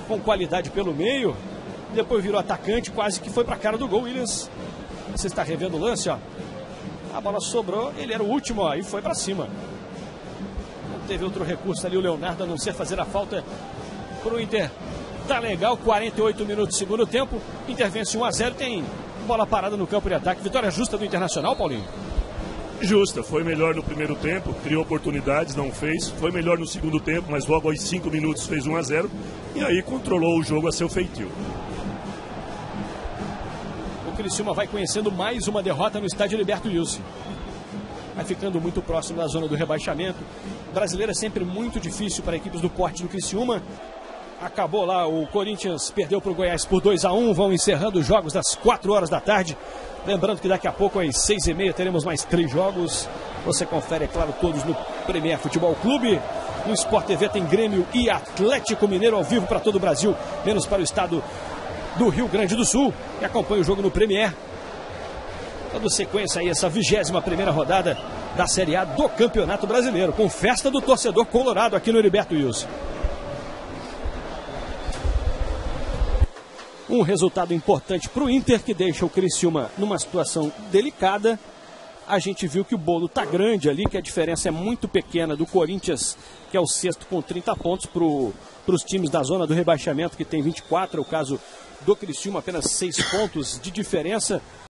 com qualidade pelo meio. Depois virou atacante, quase que foi para a cara do gol Williams. Você está revendo o lance, ó. A bola sobrou, ele era o último, ó, e foi para cima. Não teve outro recurso ali o Leonardo a não ser fazer a falta para o Inter Tá legal, 48 minutos do segundo tempo. Intervence 1 a 0 tem bola parada no campo de ataque. Vitória justa do Internacional, Paulinho? Justa, foi melhor no primeiro tempo, criou oportunidades, não fez. Foi melhor no segundo tempo, mas logo aos 5 minutos fez 1 a 0 e aí controlou o jogo a seu feitio. Criciúma vai conhecendo mais uma derrota no estádio Liberto Wilson. Vai ficando muito próximo da zona do rebaixamento. Brasileiro é sempre muito difícil para equipes do porte do Criciúma. Acabou lá, o Corinthians perdeu para o Goiás por 2 a 1 Vão encerrando os jogos das 4 horas da tarde. Lembrando que daqui a pouco, às 6 e meia, teremos mais três jogos. Você confere, é claro, todos no Premier Futebol Clube. No Sport TV tem Grêmio e Atlético Mineiro ao vivo para todo o Brasil, menos para o estado do Rio Grande do Sul, que acompanha o jogo no Premier. Dando sequência aí essa vigésima primeira rodada da Série A do Campeonato Brasileiro, com festa do torcedor colorado aqui no Heriberto Wilson. Um resultado importante para o Inter, que deixa o Criciúma numa situação delicada. A gente viu que o bolo tá grande ali, que a diferença é muito pequena do Corinthians, que é o sexto com 30 pontos, para os times da zona do rebaixamento, que tem 24, é o caso do Criciúma, apenas 6 pontos de diferença.